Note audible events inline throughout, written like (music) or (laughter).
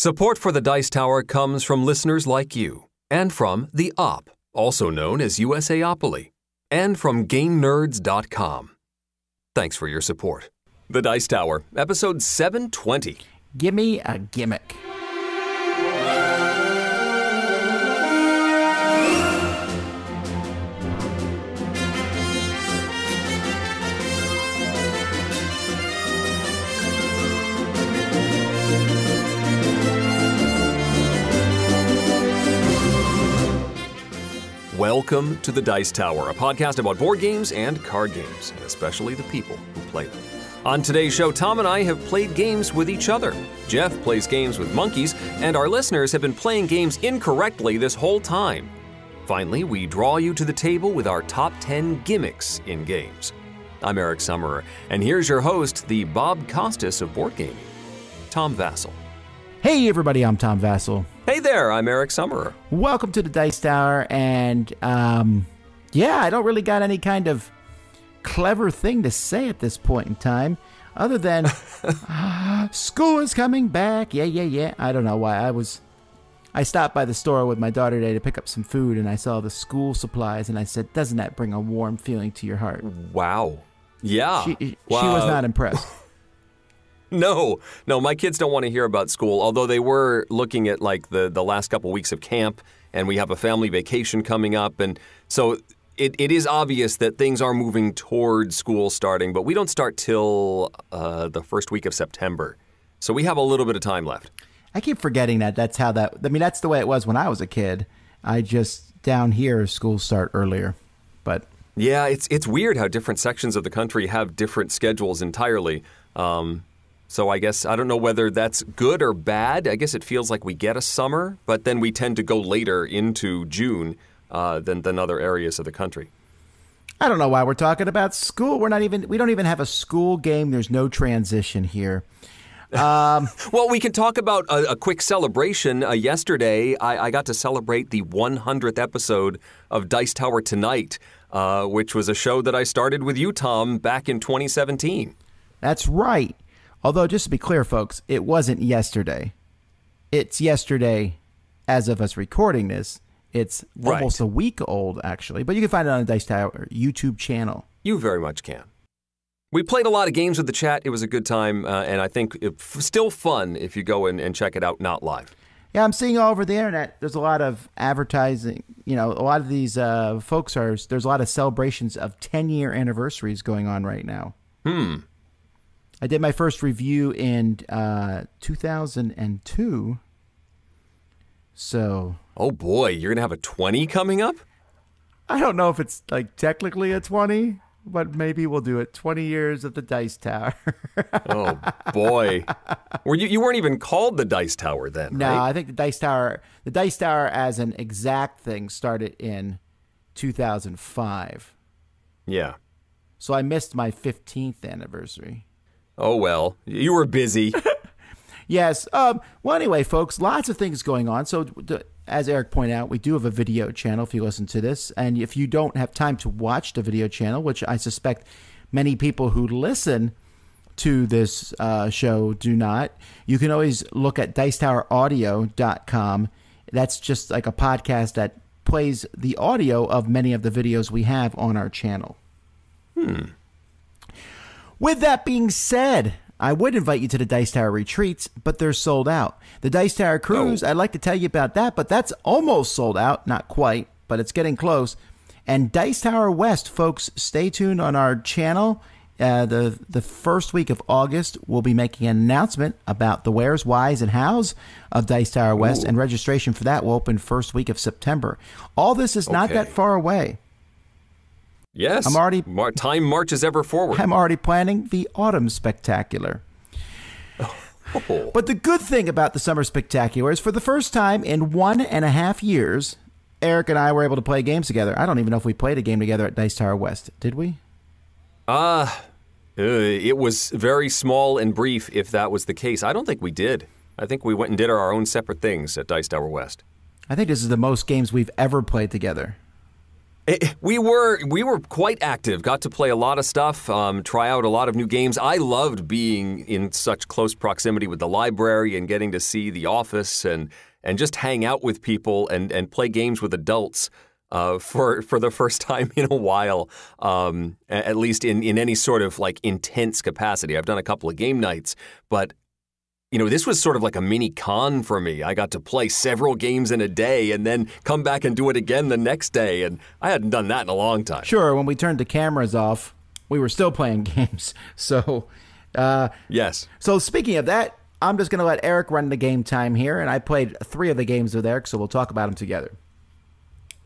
Support for the Dice Tower comes from listeners like you, and from The Op, also known as USAopoly, and from GameNerdz.com. Thanks for your support. The Dice Tower, episode 720. Gimme a gimmick. Welcome to the Dice Tower, a podcast about board games and card games, and especially the people who play them. On today's show, Tom and I have played games with each other. Geoff plays games with monkeys, and our listeners have been playing games incorrectly this whole time. Finally, we draw you to the table with our top 10 gimmicks in games. I'm Eric Summerer, and here's your host, the Bob Costas of board gaming, Tom Vasel. Hey, everybody, I'm Tom Vasel. Hey there, I'm Eric Summerer. Welcome to the Dice Tower. And, um, yeah, I don't really got any kind of clever thing to say at this point in time other than (laughs) "Ah, school is coming back. Yeah, yeah, yeah. I don't know why. I was. I stopped by the store with my daughter today to pick up some food, and I saw the school supplies, and I said, "Doesn't that bring a warm feeling to your heart?" Wow. Yeah. She, she was not impressed. (laughs) (laughs) No, no, my kids don't want to hear about school, although they were looking at like the, the last couple weeks of camp, and we have a family vacation coming up. And so it, it is obvious that things are moving toward school starting, but we don't start till uh, the first week of September. So we have a little bit of time left. I keep forgetting that. That's how that. I mean, that's the way it was when I was a kid. I just down here schools start earlier, but Yeah, it's it's weird how different sections of the country have different schedules entirely. Um, so I guess I don't know whether that's good or bad. I guess it feels like we get a summer, but then we tend to go later into June uh, than than other areas of the country. I don't know why we're talking about school. We're not even. We don't even have a school game. There's no transition here. (laughs) Well, we can talk about a, a quick celebration. Uh, yesterday, I, I got to celebrate the 100th episode of Dice Tower Tonight, uh, which was a show that I started with you, Tom, back in 2017. That's right. Although, just to be clear, folks, it wasn't yesterday. It's yesterday, as of us recording this. It's Right. almost a week old, actually. But you can find it on the Dice Tower YouTube channel. You very much can. We played a lot of games with the chat. It was a good time, uh, and I think it, still fun if you go and, and check it out, not live. Yeah, I'm seeing all over the internet. There's a lot of advertising. You know, a lot of these uh, folks are. There's a lot of celebrations of 10 year anniversaries going on right now. Hmm. I did my first review in uh, 2002. So Oh boy, you're gonna have a 20 coming up? I don't know if it's like technically a 20, but maybe we'll do it. 20 years at the Dice Tower. (laughs) Oh boy. Were you you weren't even called the Dice Tower then, no, right? I think the Dice Tower, the Dice Tower as an exact thing started in 2005. Yeah. So I missed my 15th anniversary. Oh well, you were busy. (laughs) Yes. Um, well, anyway, folks, lots of things going on. So, d- as Eric pointed out, we do have a video channel if you listen to this. And if you don't have time to watch the video channel, which I suspect many people who listen to this uh, show do not, you can always look at dicetoweraudio.com. That's just like a podcast that plays the audio of many of the videos we have on our channel. With that being said, I would invite you to the Dice Tower retreats, but they're sold out. The Dice Tower cruise, I'd like to tell you about that, but that's almost sold out. Not quite, but it's getting close. And Dice Tower West, folks, stay tuned on our channel. Uh, the the first week of August, we'll be making an announcement about the where's, whys, and hows of Dice Tower West, and registration for that will open first week of September. All this is not that far away. Yes. I'm already- Mar- time marches ever forward. I'm already planning the autumn spectacular. Oh. But the good thing about the Summer Spectacular is for the first time in one and a half years, Eric and I were able to play games together. I don't even know if we played a game together at Dice Tower West. Did we? Ah, uh, it was very small and brief. If that was the case, I don't think we did. I think we went and did our own separate things at Dice Tower West. I think this is the most games we've ever played together. It, we were we were quite active. Got to play a lot of stuff, um, try out a lot of new games. I loved being in such close proximity with the library and getting to see the office and and just hang out with people and and play games with adults. Uh, for for the (laughs) first time in a while, um, at least in, in any sort of like intense capacity. I've done a couple of game nights, but you know, this was sort of like a mini con for me. I got to play several games in a day and then come back and do it again the next day. And I hadn't done that in a long time. Sure, when we turned the cameras off, we were still playing (laughs) games. So, uh, yes. So, speaking of that, I'm just going to let Eric run the game time here. And I played three of the games with Eric, so we'll talk about them together.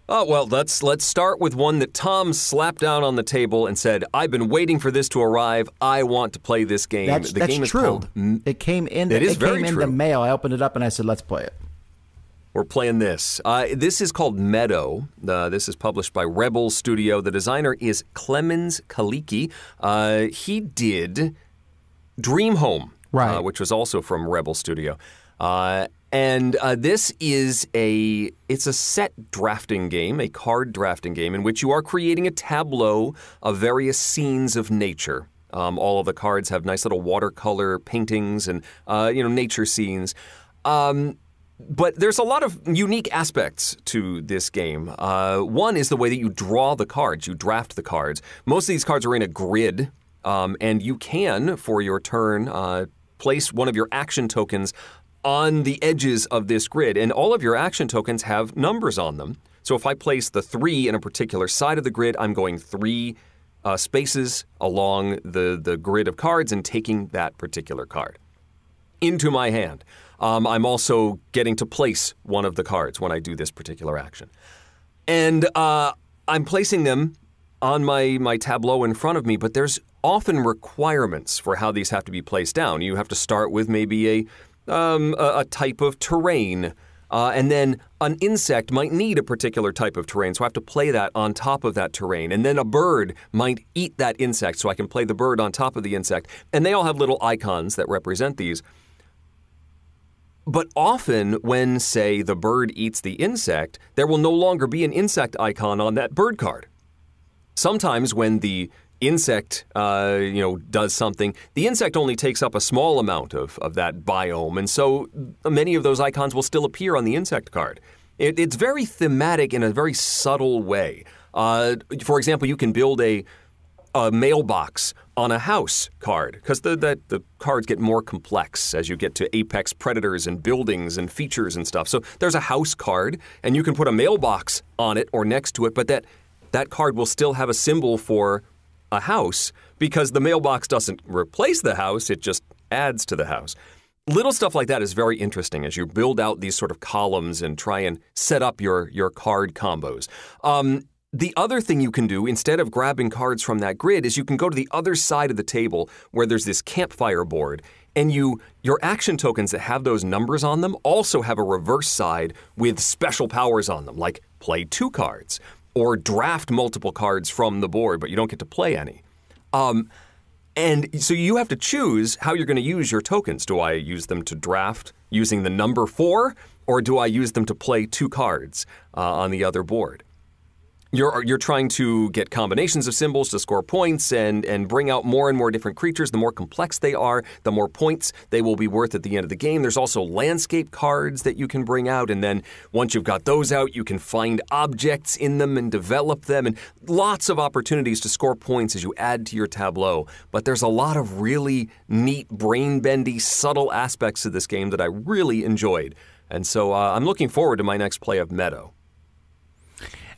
Oh, well, let's let's start with one that Tom slapped down on the table and said, "I've been waiting for this to arrive. I want to play this game." That's, the that's game true. is called it came in. The, it is it very came in true. the mail. I opened it up and I said, "Let's play it." We're playing this. Uh, this is called Meadow. Uh, this is published by Rebel Studio. The designer is Klemens Kalicki. Uh, he did Dream Home, Right. uh, which was also from Rebel Studio. And uh, this is a it's a set drafting game, a card drafting game in which you are creating a tableau of various scenes of nature. Um, all of the cards have nice little watercolor paintings and uh, you know nature scenes. Um, but there's a lot of unique aspects to this game. Uh, one is the way that you draw the cards, you draft the cards. Most of these cards are in a grid, um, and you can, for your turn, uh, place one of your action tokens on the edges of this grid. And all of your action tokens have numbers on them. So if I place the three in a particular side of the grid, I'm going three uh, spaces along the, the grid of cards and taking that particular card into my hand. Um, I'm also getting to place one of the cards when I do this particular action. And uh, I'm placing them on my, my tableau in front of me, but there's often requirements for how these have to be placed down. You have to start with maybe a, um, a, a type of terrain. Uh, and then an insect might need a particular type of terrain, so I have to play that on top of that terrain. And then a bird might eat that insect, so I can play the bird on top of the insect. And they all have little icons that represent these. But often, when, say, the bird eats the insect, there will no longer be an insect icon on that bird card. Sometimes, when the insect, uh, you know, does something, the insect only takes up a small amount of, of that biome, and so many of those icons will still appear on the insect card. It, it's very thematic in a very subtle way. Uh, for example, you can build a a mailbox on a house card because the, the, the cards get more complex as you get to apex predators and buildings and features and stuff. So there's a house card, and you can put a mailbox on it or next to it, but that that card will still have a symbol for a house because the mailbox doesn't replace the house; it just adds to the house. Little stuff like that is very interesting as you build out these sort of columns and try and set up your your card combos. Um, the other thing you can do, instead of grabbing cards from that grid, is you can go to the other side of the table where there's this campfire board, and you your action tokens that have those numbers on them also have a reverse side with special powers on them, like play two cards or draft multiple cards from the board, but you don't get to play any. Um, and so you have to choose how you're going to use your tokens. Do I use them to draft using the number four, or do I use them to play two cards uh, on the other board? You're, you're trying to get combinations of symbols to score points and, and bring out more and more different creatures. The more complex they are, the more points they will be worth at the end of the game. There's also landscape cards that you can bring out, and then once you've got those out, you can find objects in them and develop them, and lots of opportunities to score points as you add to your tableau. But there's a lot of really neat, brain bendy, subtle aspects of this game that I really enjoyed. And so uh, I'm looking forward to my next play of Meadow.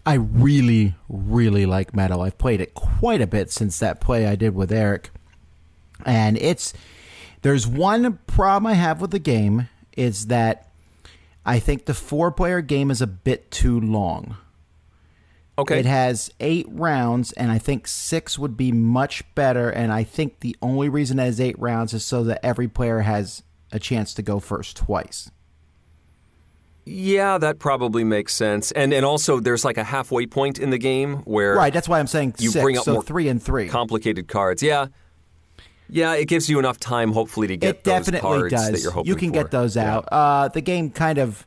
I really, really like Meadow. I've played it quite a bit since that play I did with Eric. And it's there's one problem I have with the game is that I think the four player game is a bit too long. Okay. It has eight rounds, and I think six would be much better. And I think the only reason it has eight rounds is so that every player has a chance to go first twice. Yeah, that probably makes sense. And and also there's like a halfway point in the game where Right, that's why I'm saying you six, bring up so more three and three. complicated cards. Yeah. Yeah, it gives you enough time hopefully to get it those definitely cards does. that you're hoping you can for. get those Yeah. out. Uh, the game kind of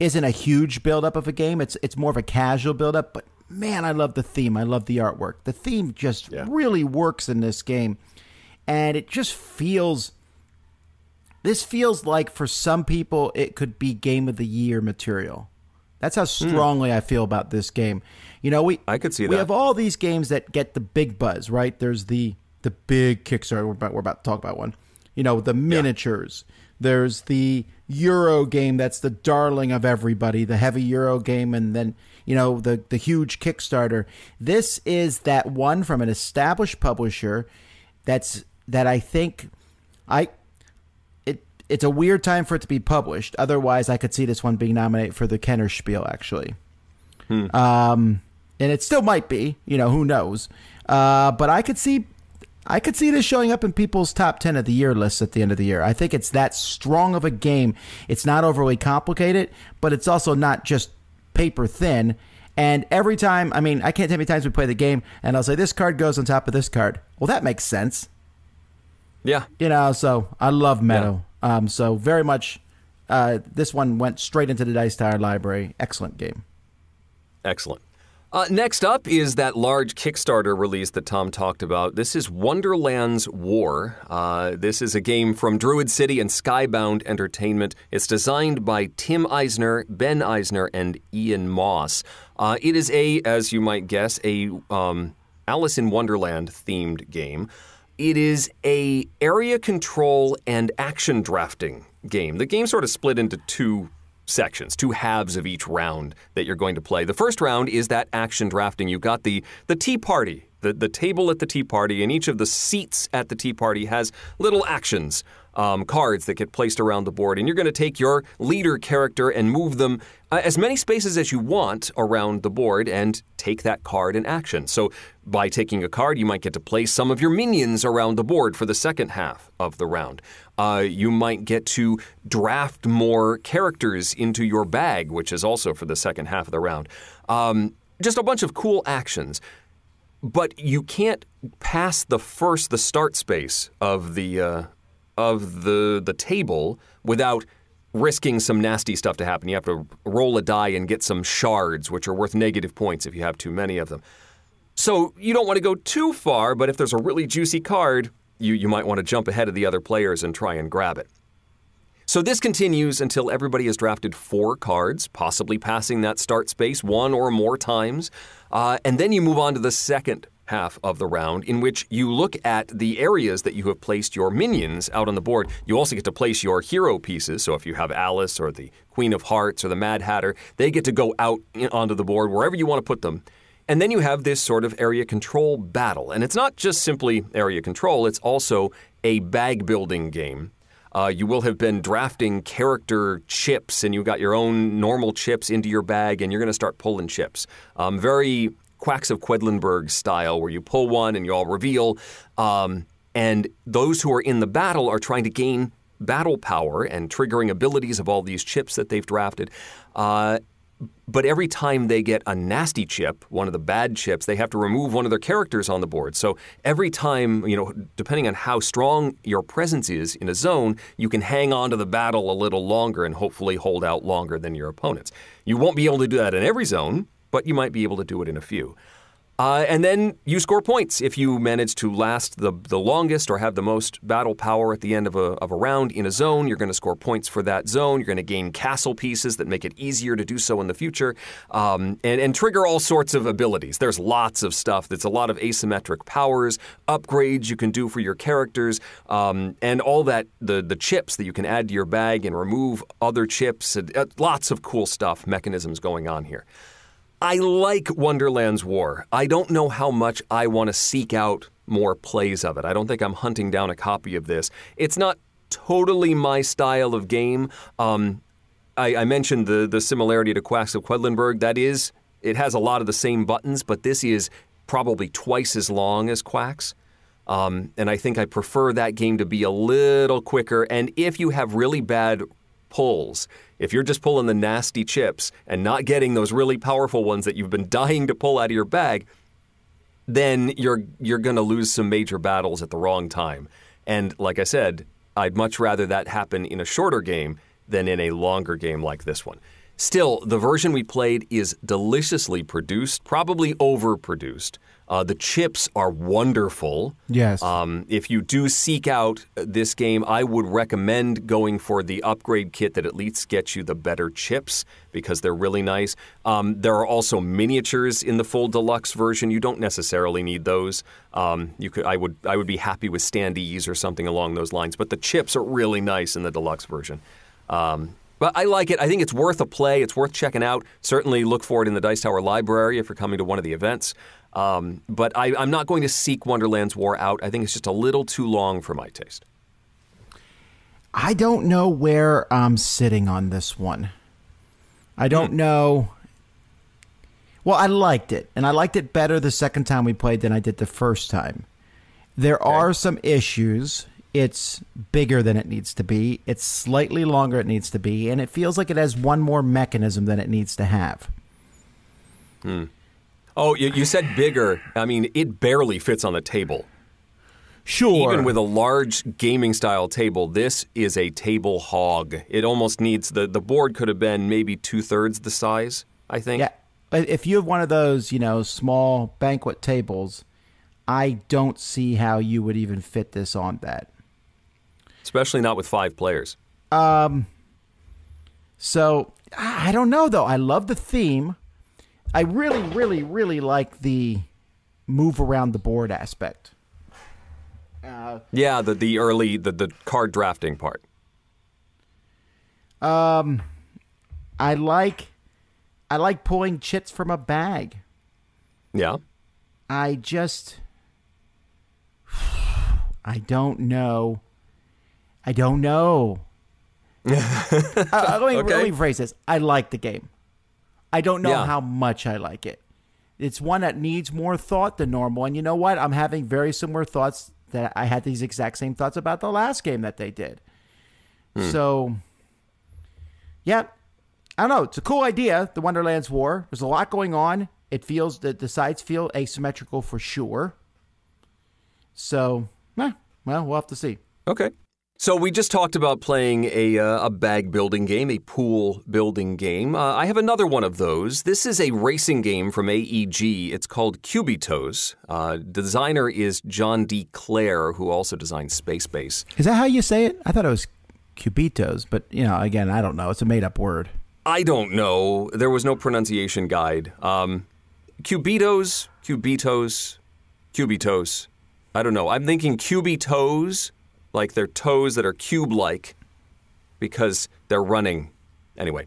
isn't a huge buildup of a game. It's it's more of a casual buildup, but man, I love the theme. I love the artwork. The theme just yeah. really works in this game. And it just feels this feels like for some people it could be game of the year material. That's how hmm. strongly mm. I feel about this game. You know, we I could see we that. We have all these games that get the big buzz, right? There's the the big Kickstarter. We're about, we're about to talk about one. You know, the miniatures. Yeah. There's the Euro game that's the darling of everybody, the heavy Euro game, and then you know the the huge Kickstarter. This is that one from an established publisher. That's that I think I it's a weird time for it to be published. Otherwise, I could see this one being nominated for the Kennerspiel actually. Hmm. Um, and it still might be. You know, who knows? Uh, but I could see I could see this showing up in people's top 10 of the year lists at the end of the year. I think it's that strong of a game. It's not overly complicated, but it's also not just paper thin. And every time, I mean, I can't tell how many times we play the game, and I'll say, this card goes on top of this card. Well, that makes sense. Yeah. You know, so I love Meadow. Yeah. Um, so very much, uh, this one went straight into the Dice Tower library. Excellent game. Excellent. Uh, next up is that large Kickstarter release that Tom talked about. This is Wonderland's War. Uh, this is a game from Druid City and Skybound Entertainment. It's designed by Tim Eisner, Ben Eisner, and Ian Moss. Uh, it is a, as you might guess, a um, Alice in Wonderland themed game. It is a area control and action drafting game. The game sort of split into two sections, two halves of each round that you're going to play. The first round is that action drafting. You've got the the tea party, the, the table at the tea party, and each of the seats at the tea party has little actions um, cards that get placed around the board, and you're going to take your leader character and move them uh, as many spaces as you want around the board and take that card in action. So, by taking a card, you might get to place some of your minions around the board for the second half of the round. Uh, you might get to draft more characters into your bag, which is also for the second half of the round. Um, just a bunch of cool actions but you can't pass the first the start space of the uh, of the the table without risking some nasty stuff to happen. You have to roll a die and get some shards, which are worth negative points if you have too many of them. So you don't want to go too far, but if there's a really juicy card, you, you might want to jump ahead of the other players and try and grab it. So this continues until everybody has drafted four cards, possibly passing that start space one or more times. Uh, and then you move on to the second half of the round, in which you look at the areas that you have placed your minions out on the board. You also get to place your hero pieces. So if you have Alice or the Queen of Hearts or the Mad Hatter, they get to go out onto the board wherever you want to put them. And then you have this sort of area control battle. And it's not just simply area control, it's also a bag building game. Uh, you will have been drafting character chips, and you've got your own normal chips into your bag, and you're going to start pulling chips. Um, very Quacks of Quedlinburg style, where you pull one and you all reveal. Um, and those who are in the battle are trying to gain battle power and triggering abilities of all these chips that they've drafted. Uh, but every time they get a nasty chip, one of the bad chips, they have to remove one of their characters on the board. So every time, you know, depending on how strong your presence is in a zone, you can hang on to the battle a little longer and hopefully hold out longer than your opponents. You won't be able to do that in every zone, but you might be able to do it in a few. Uh, and then you score points if you manage to last the, the longest or have the most battle power at the end of a, of a round in a zone. You're going to score points for that zone. You're going to gain castle pieces that make it easier to do so in the future um, and, and trigger all sorts of abilities. There's lots of stuff. There's a lot of asymmetric powers, upgrades you can do for your characters, um, and all that the, the chips that you can add to your bag and remove other chips. Uh, lots of cool stuff, mechanisms going on here. I like Wonderland's War. I don't know how much I want to seek out more plays of it. I don't think I'm hunting down a copy of this. It's not totally my style of game. Um, I, I, mentioned the the similarity to Quacks of Quedlinburg. That is, it has a lot of the same buttons, but this is probably twice as long as Quacks. Um, and I think I prefer that game to be a little quicker. And if you have really bad pulls, if you're just pulling the nasty chips and not getting those really powerful ones that you've been (laughs) dying to pull out of your bag, then you're you're going to lose some major battles at the wrong time. And like I said, I'd much rather that happen in a shorter game than in a longer game like this one. Still, the version we played is deliciously produced, probably overproduced. Uh, the chips are wonderful. Yes. Um, if you do seek out this game, I would recommend going for the upgrade kit that at least gets you the better chips because they're really nice. Um, there are also miniatures in the full deluxe version. You don't necessarily need those. Um, you could, I would, I would be happy with standees or something along those lines. But the chips are really nice in the deluxe version. Um, but I like it. I think it's worth a play. It's worth checking out. Certainly look for it in the Dice Tower library if you're coming to one of the events. Um, but I, I'm not going to seek Wonderland's War out. I think it's just a little too long for my taste. I don't know where I'm sitting on this one. I don't hmm. know. Well, I liked it, and I liked it better the second time we played than I did the first time. There okay. are some issues. It's bigger than it needs to be. It's slightly longer it needs to be, and it feels like it has one more mechanism than it needs to have. Hmm. Oh, you, you said bigger. I mean, it barely fits on the table. Sure. Even with a large gaming style table, this is a table hog. It almost needs the the board could have been maybe two thirds the size. I think. Yeah, but if you have one of those, you know, small banquet tables, I don't see how you would even fit this on that. Especially not with five players. Um. So I don't know though. I love the theme. I really, really, really like the move around the board aspect. Uh, yeah, the the early the the card drafting part. Um, I like, I like pulling chits from a bag. Yeah. I just, (sighs) I don't know. I don't know. (laughs) uh, let, me, okay. let me phrase this. I like the game. I don't know yeah. how much I like it. It's one that needs more thought than normal. And you know what? I'm having very similar thoughts that I had these exact same thoughts about the last game that they did. Hmm. So, yeah, I don't know. It's a cool idea, the Wonderland's War. There's a lot going on. It feels that the sides feel asymmetrical for sure. So, eh, well, we'll have to see. Okay. So we just talked about playing a, uh, a bag building game, a pool building game. Uh, I have another one of those. This is a racing game from AEG. It's called Cubitos. Uh, designer is John D. Clair, who also designed Space Base. Is that how you say it? I thought it was Cubitos, but you know, again, I don't know. It's a made-up word. I don't know. There was no pronunciation guide. Um, Cubitos, Cubitos, Cubitos. I don't know. I'm thinking Cubitos like their toes that are cube like because they're running. Anyway,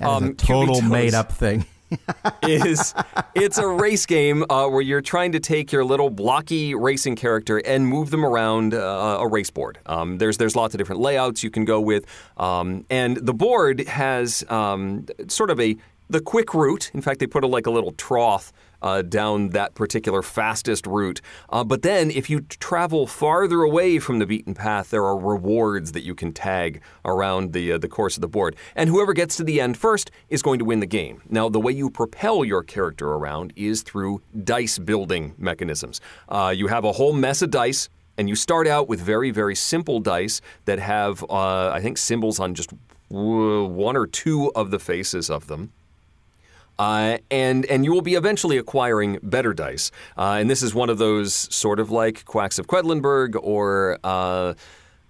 um, a total made up thing. (laughs) is it's a race game uh, where you're trying to take your little blocky racing character and move them around uh, a race board. Um, there's there's lots of different layouts you can go with, um, and the board has um, sort of a the quick route. In fact, they put a, like a little trough uh, down that particular fastest route. Uh, but then, if you travel farther away from the beaten path, there are rewards that you can tag around the uh, the course of the board. And whoever gets to the end first is going to win the game. Now, the way you propel your character around is through dice building mechanisms. Uh, you have a whole mess of dice. And you start out with very, very simple dice that have, uh, I think, symbols on just one or two of the faces of them. Uh, and and you will be eventually acquiring better dice. Uh, and this is one of those sort of like Quacks of Quedlinburg or. Uh,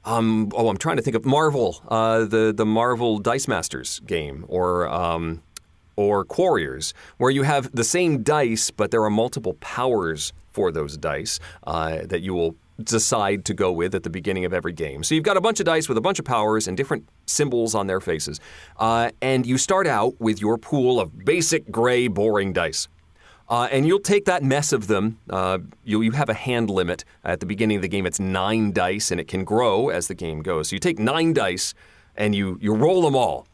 um, oh, I'm trying to think of Marvel, uh, the the Marvel Dice Masters game, or um, or Quarriors, where you have the same dice, but there are multiple powers for those dice uh, that you will decide to go with at the beginning of every game. So you've got a bunch of dice with a bunch of powers and different symbols on their faces. Uh, and you start out with your pool of basic gray, boring dice. Uh, and you'll take that mess of them. Uh, you, you have a hand limit. At the beginning of the game, it's nine dice, and it can grow as the game goes. So you take nine dice and you, you roll them all.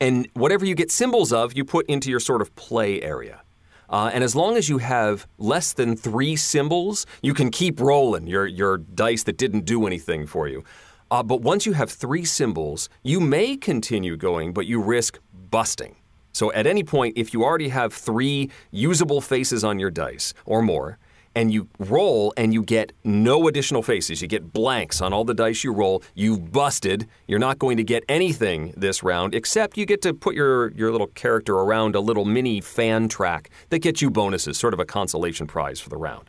And whatever you get symbols of, you put into your sort of play area. Uh, and as long as you have less than three symbols, you can keep rolling your, your dice that didn't do anything for you. Uh, but once you have three symbols, you may continue going, but you risk busting. So at any point, if you already have three usable faces on your dice or more, and you roll and you get no additional faces. You get blanks on all the dice you roll. You've busted. You're not going to get anything this round except you get to put your, your little character around a little mini fan track that gets you bonuses, sort of a consolation prize for the round.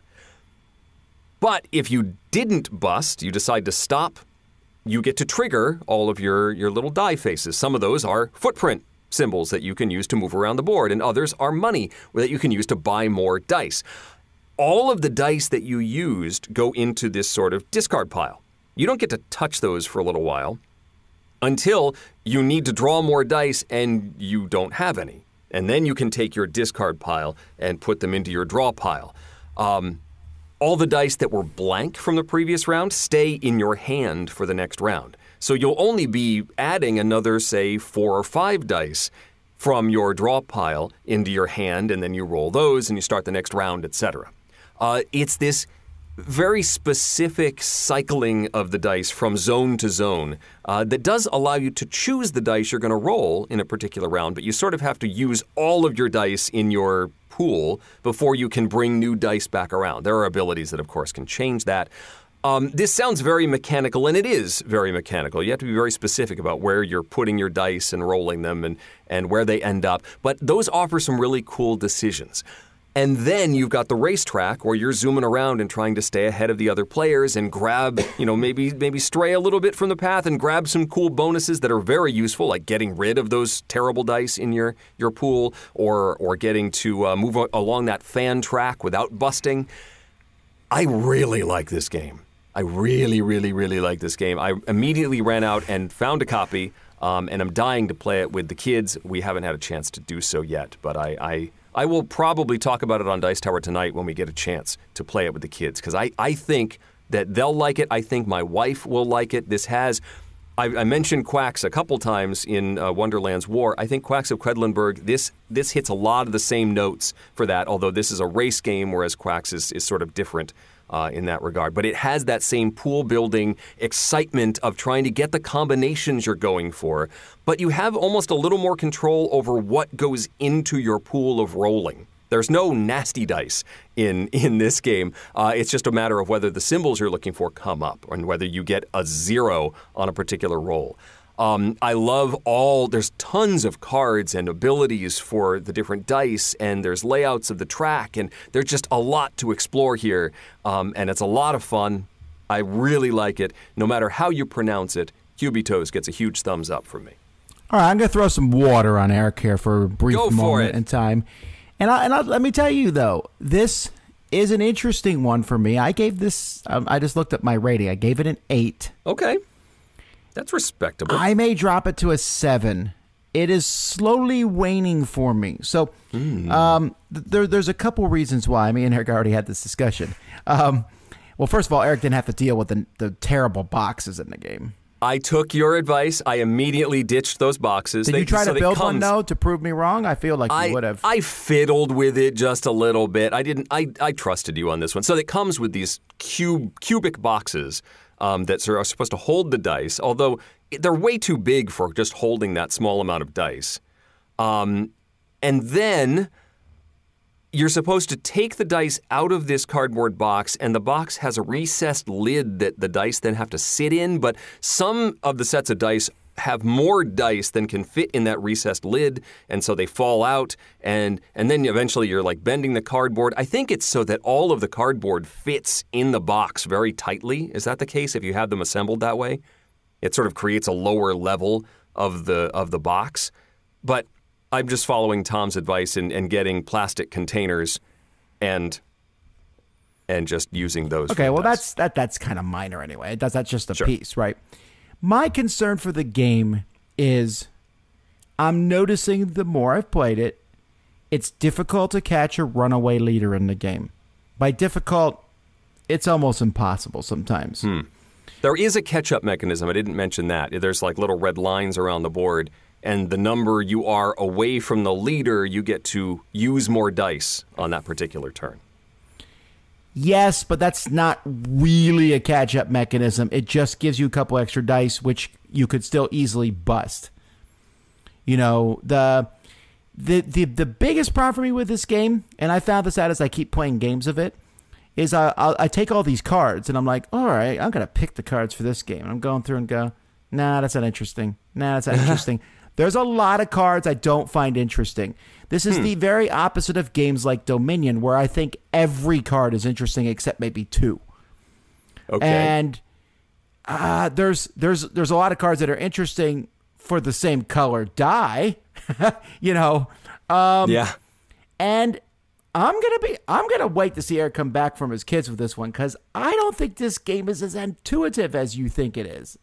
But if you didn't bust, you decide to stop, you get to trigger all of your, your little die faces. Some of those are footprint symbols that you can use to move around the board, and others are money that you can use to buy more dice. All of the dice that you used go into this sort of discard pile. You don't get to touch those for a little while until you need to draw more dice and you don't have any. And then you can take your discard pile and put them into your draw pile. Um, all the dice that were blank from the previous round stay in your hand for the next round. So you'll only be adding another, say, four or five dice from your draw pile into your hand, and then you roll those and you start the next round, etc. Uh, it's this very specific cycling of the dice from zone to zone uh, that does allow you to choose the dice you're going to roll in a particular round, but you sort of have to use all of your dice in your pool before you can bring new dice back around. There are abilities that, of course, can change that. Um, this sounds very mechanical, and it is very mechanical. You have to be very specific about where you're putting your dice and rolling them and, and where they end up. But those offer some really cool decisions. And then you've got the racetrack where you're zooming around and trying to stay ahead of the other players and grab, you know, maybe maybe stray a little bit from the path and grab some cool bonuses that are very useful, like getting rid of those terrible dice in your your pool, or or getting to uh, move along that fan track without busting. I really like this game. I really, really, really like this game. I immediately ran out and found a copy, um, and I'm dying to play it with the kids. We haven't had a chance to do so yet, but I, I, I will probably talk about it on Dice Tower tonight when we get a chance to play it with the kids because I, I think that they'll like it. I think my wife will like it. This has. I, I mentioned Quacks a couple times in uh, Wonderland's War. I think Quacks of Quedlinburg, this this hits a lot of the same notes for that, although this is a race game, whereas Quacks is, is sort of different uh, in that regard. But it has that same pool building excitement of trying to get the combinations you're going for, but you have almost a little more control over what goes into your pool of rolling. There's no nasty dice in (laughs) in this game. Uh, it's just a matter of whether the symbols you're looking for come up and whether you get a zero on a particular roll. Um, I love all, there's tons of cards and abilities for the different dice, and there's layouts of the track, and there's just a lot to explore here. Um, and it's a lot of fun. I really like it. No matter how you pronounce it, Cubitos gets a huge thumbs up from me. All right, I'm going to throw some water on Eric here for a brief for moment it. in time. And, I, and I, let me tell you, though, this is an interesting one for me. I gave this, um, I just looked at my rating. I gave it an 8. Okay. That's respectable. I may drop it to a seven. It is slowly waning for me. So, um, th- there, there's a couple reasons why. Me and Eric already had this discussion. Um, well, first of all, Eric didn't have to deal with the, the terrible boxes in the game. I took your advice. I immediately ditched those boxes. Did They- you try so to build one though to prove me wrong? I feel like you I, would have. I fiddled with it just a little bit. I didn't. I, I trusted you on this one. So it comes with these cube cubic boxes um, that are supposed to hold the dice. Although they're way too big for just holding that small amount of dice. Um, and then you're supposed to take the dice out of this cardboard box, and the box has a recessed lid that the dice then have to sit in. But some of the sets of dice have more dice than can fit in that recessed lid, and so they fall out. And and then eventually you're like bending the cardboard. I think it's so that all of the cardboard fits in the box very tightly. Is that the case? If you have them assembled that way, it sort of creates a lower level of the of the box. But I'm just following Tom's advice and, and getting plastic containers and and just using those. Okay, well dice. that's that that's kind of minor anyway. It does that's just a Sure. piece, right? My concern for the game is I'm noticing the more I've played it, it's difficult to catch a runaway leader in the game. By difficult, it's almost impossible sometimes. Hmm. There is a catch up mechanism. I didn't mention that. There's like little red lines around the board, and the number you are away from the leader, you get to use more dice on that particular turn. Yes, but that's not really a catch up mechanism. It just gives you a couple extra dice, which you could still easily bust. You know, the the the, the biggest problem for me with this game, and I found this out as I keep playing games of it, is I I'll, I take all these cards and I'm like, all right, I'm gonna pick the cards for this game. And I'm going through and go, nah, that's not interesting. Nah, that's not (laughs) interesting. There's a lot of cards I don't find interesting. This is the very opposite of games like Dominion, where I think every card is interesting except maybe two. Okay. And uh, there's there's there's a lot of cards that are interesting for the same color die, (laughs) you know. Um, yeah. and I'm gonna be I'm gonna wait to see Eric come back from his kids with this one because I don't think this game is as intuitive as you think it is.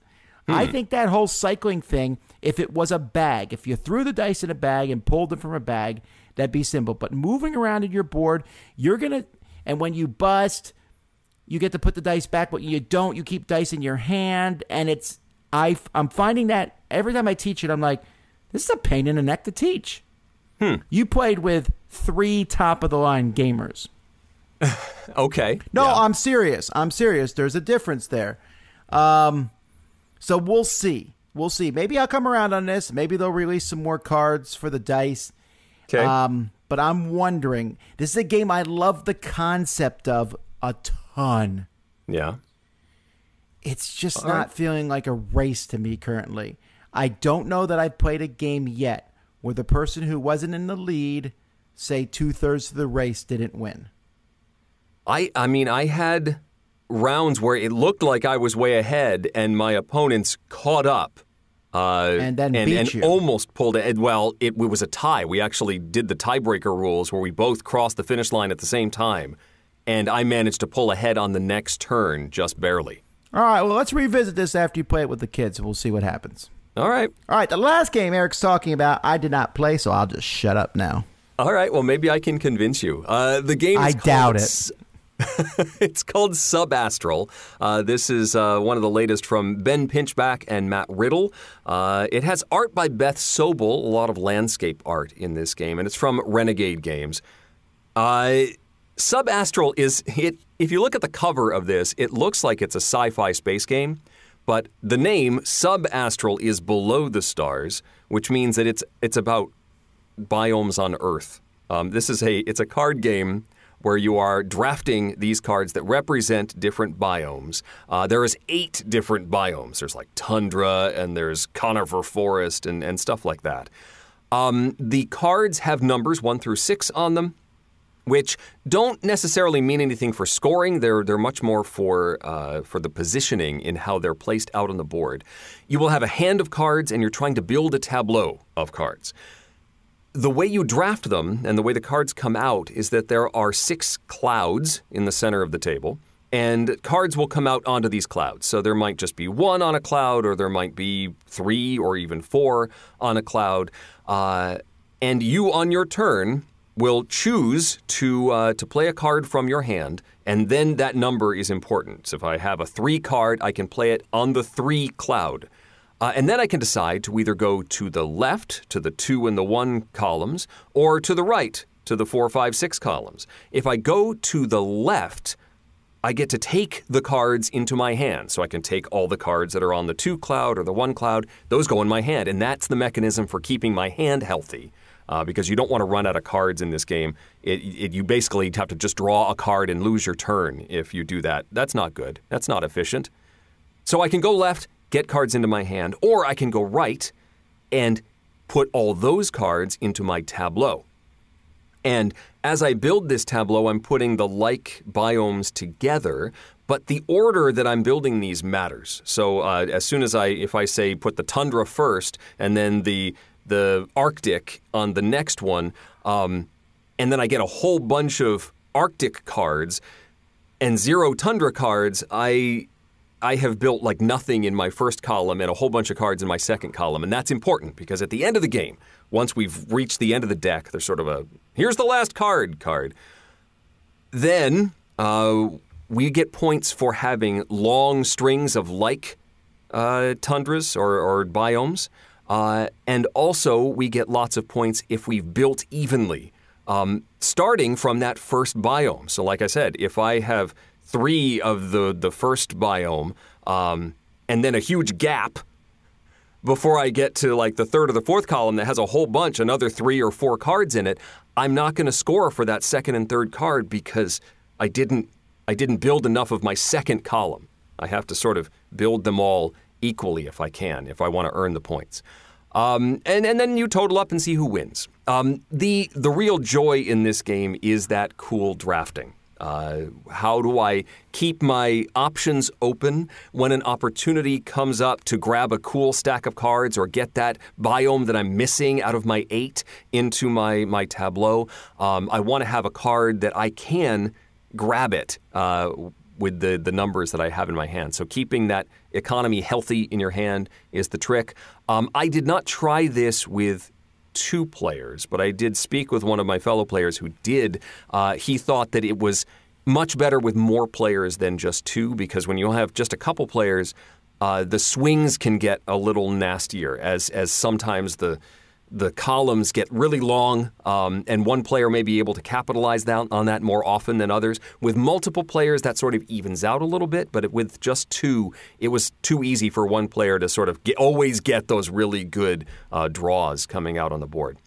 I think that whole cycling thing, if it was a bag, if you threw the dice in a bag and pulled them from a bag, that'd be simple. But moving around in your board, you're gonna and when you bust, you get to put the dice back, but you don't, you keep dice in your hand, and it's I I'm finding that every time I teach it, I'm like, this is a pain in the neck to teach. Hmm. You played with three top of the line gamers. (laughs) Okay. No, Yeah. I'm serious. I'm serious. There's a difference there. Um, so we'll see. We'll see. Maybe I'll come around on this. Maybe they'll release some more cards for the dice. okay. Um, but I'm wondering. This is a game I love the concept of a ton. yeah. It's just All not right. feeling like a race to me currently. I don't know that I've played a game yet where the person who wasn't in the lead, say two thirds of the race, didn't win. I I mean I had rounds where it looked like I was way ahead and my opponents caught up. Uh, And then and, and almost pulled it. Well, it, it was a tie. We actually did the tiebreaker rules where we both crossed the finish line at the same time, and I managed to pull ahead on the next turn just barely. All right, well, let's revisit this after you play it with the kids, and we'll see what happens. All right, All right, the last game Eric's talking about, I did not play, so I'll just shut up now. all right. Well, maybe I can convince you. Uh, the game. Is I doubt it. (laughs) It's called Subastral. Uh, this is uh, one of the latest from Ben Pinchback and Matt Riddle. Uh, it has art by Beth Sobel, a lot of landscape art in this game, and it's from Renegade Games. Uh, Subastral is it. If you look at the cover of this, it looks like it's a sci-fi space game, but the name Subastral is below the stars, which means that it's it's about biomes on Earth. Um, this is a it's a card game where you are drafting these cards that represent different biomes. Uh, there is eight different biomes. There's like tundra and there's conifer forest and, and stuff like that. Um, the cards have numbers one through six on them which don't necessarily mean anything for scoring. They're they're much more for uh, for the positioning in how they're placed out on the board. You will have a hand of cards, and you're trying to build a tableau of cards. The way you draft them and the way the cards come out is that there are six clouds in the center of the table, and cards will come out onto these clouds. So there might just be one on a cloud, or there might be three or even four on a cloud. Uh, and you, on your turn, will choose to uh, to play a card from your hand, and then that number is important. So if I have a three card, I can play it on the three cloud. Uh, and then I can decide to either go to the left, to the two and the one columns, or to the right, to the four, five, six columns. If I go to the left, I get to take the cards into my hand. So I can take all the cards that are on the two cloud or the one cloud, those go in my hand. And that's the mechanism for keeping my hand healthy. Uh, because you don't want to run out of cards in this game. It, it, you basically have to just draw a card and lose your turn if you do that. That's not good. That's not efficient. So I can go left, get cards into my hand, or I can go right and put all those cards into my tableau. And as I build this tableau, I'm putting the like biomes together, but the order that I'm building these matters. So uh, as soon as I, if I say put the tundra first and then the the Arctic on the next one, um, and then I get a whole bunch of Arctic cards and zero tundra cards, I I have built like nothing in my first column and a whole bunch of cards in my second column. And that's important because at the end of the game, once we've reached the end of the deck, there's sort of a here's the last card card. Then uh, we get points for having long strings of like uh, tundras or, or biomes. Uh, and also, we get lots of points if we've built evenly, um, starting from that first biome. So, like I said, if I have three of the, the first biome um, and then a huge gap before I get to like the third or the fourth column that has a whole bunch, another three or four cards in it, I'm not going to score for that second and third card because I didn't. I didn't build enough of my second column. I have to sort of build them all equally if I can, if I want to earn the points. Um, and, and then you total up and see who wins. Um, the, the real joy in this game is that cool drafting. Uh, how do I keep my options open when an opportunity comes up to grab a cool stack of cards or get that biome that I'm missing out of my eight into my, my tableau? Um, I want to have a card that I can grab it uh, with the, the numbers that I have in my hand. So keeping that economy healthy in your hand is the trick. Um, I did not try this with two players, but I did speak with one of my fellow players who did. Uh, he thought that it was much better with more players than just two because when you have just a couple players, uh, the swings can get a little nastier as as sometimes the the columns get really long, um, and one player may be able to capitalize that, on that more often than others. With multiple players, that sort of evens out a little bit, but with just two, it was too easy for one player to sort of get, always get those really good uh, draws coming out on the board.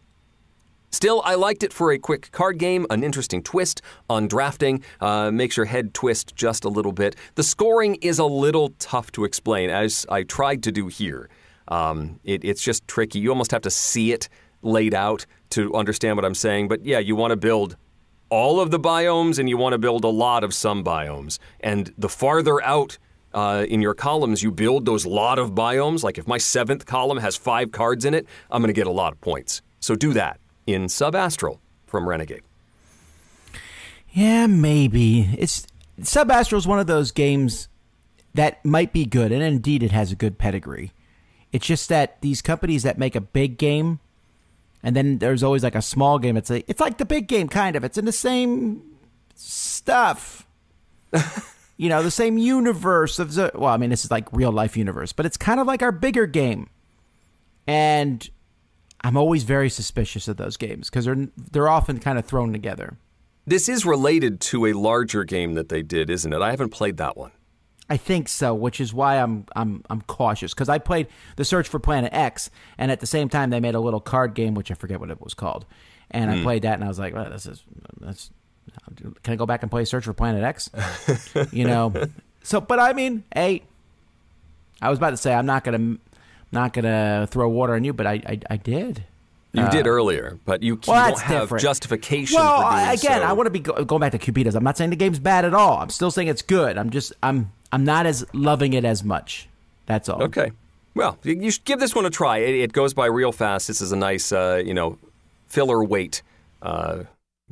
Still, I liked it for a quick card game, an interesting twist on drafting, uh, makes your head twist just a little bit. The scoring is a little tough to explain, as I tried to do here. Um, it, it's just tricky. You almost have to see it laid out to understand what I'm saying. But yeah, you want to build all of the biomes and you want to build a lot of some biomes. And the farther out uh, in your columns you build those lot of biomes, like if my seventh column has five cards in it, I'm going to get a lot of points. So do that in Subastral from Renegade. Yeah, maybe. It's Subastral is one of those games that might be good, and indeed it has a good pedigree. It's just that these companies that make a big game, and then there's always like a small game. It's like it's like the big game, kind of. It's in the same stuff. (laughs) you know, the same universe of the. Well, I mean, this is like real life universe, but it's kind of like our bigger game. And I'm always very suspicious of those games because they're they're often kind of thrown together. This is related to a larger game that they did, isn't it? I haven't played that one. I think so, which is why I'm I'm I'm cautious because I played the Search for Planet X, and at the same time they made a little card game, which I forget what it was called, and mm. I hmm. played that, and I was like, well, this is that's. Can I go back and play Search for Planet X? (laughs) you know, so but I mean, hey, I was about to say I'm not gonna not gonna throw water on you, but I I, I did. You uh, did earlier, but you, well, don't have different. justification. Well, again, so. I want to be go, going back to Cubitos. I'm not saying the game's bad at all. I'm still saying it's good. I'm just I'm I'm not as loving it as much. That's all. Okay. Well, you should give this one a try. It, it goes by real fast. This is a nice, uh, you know, filler weight uh,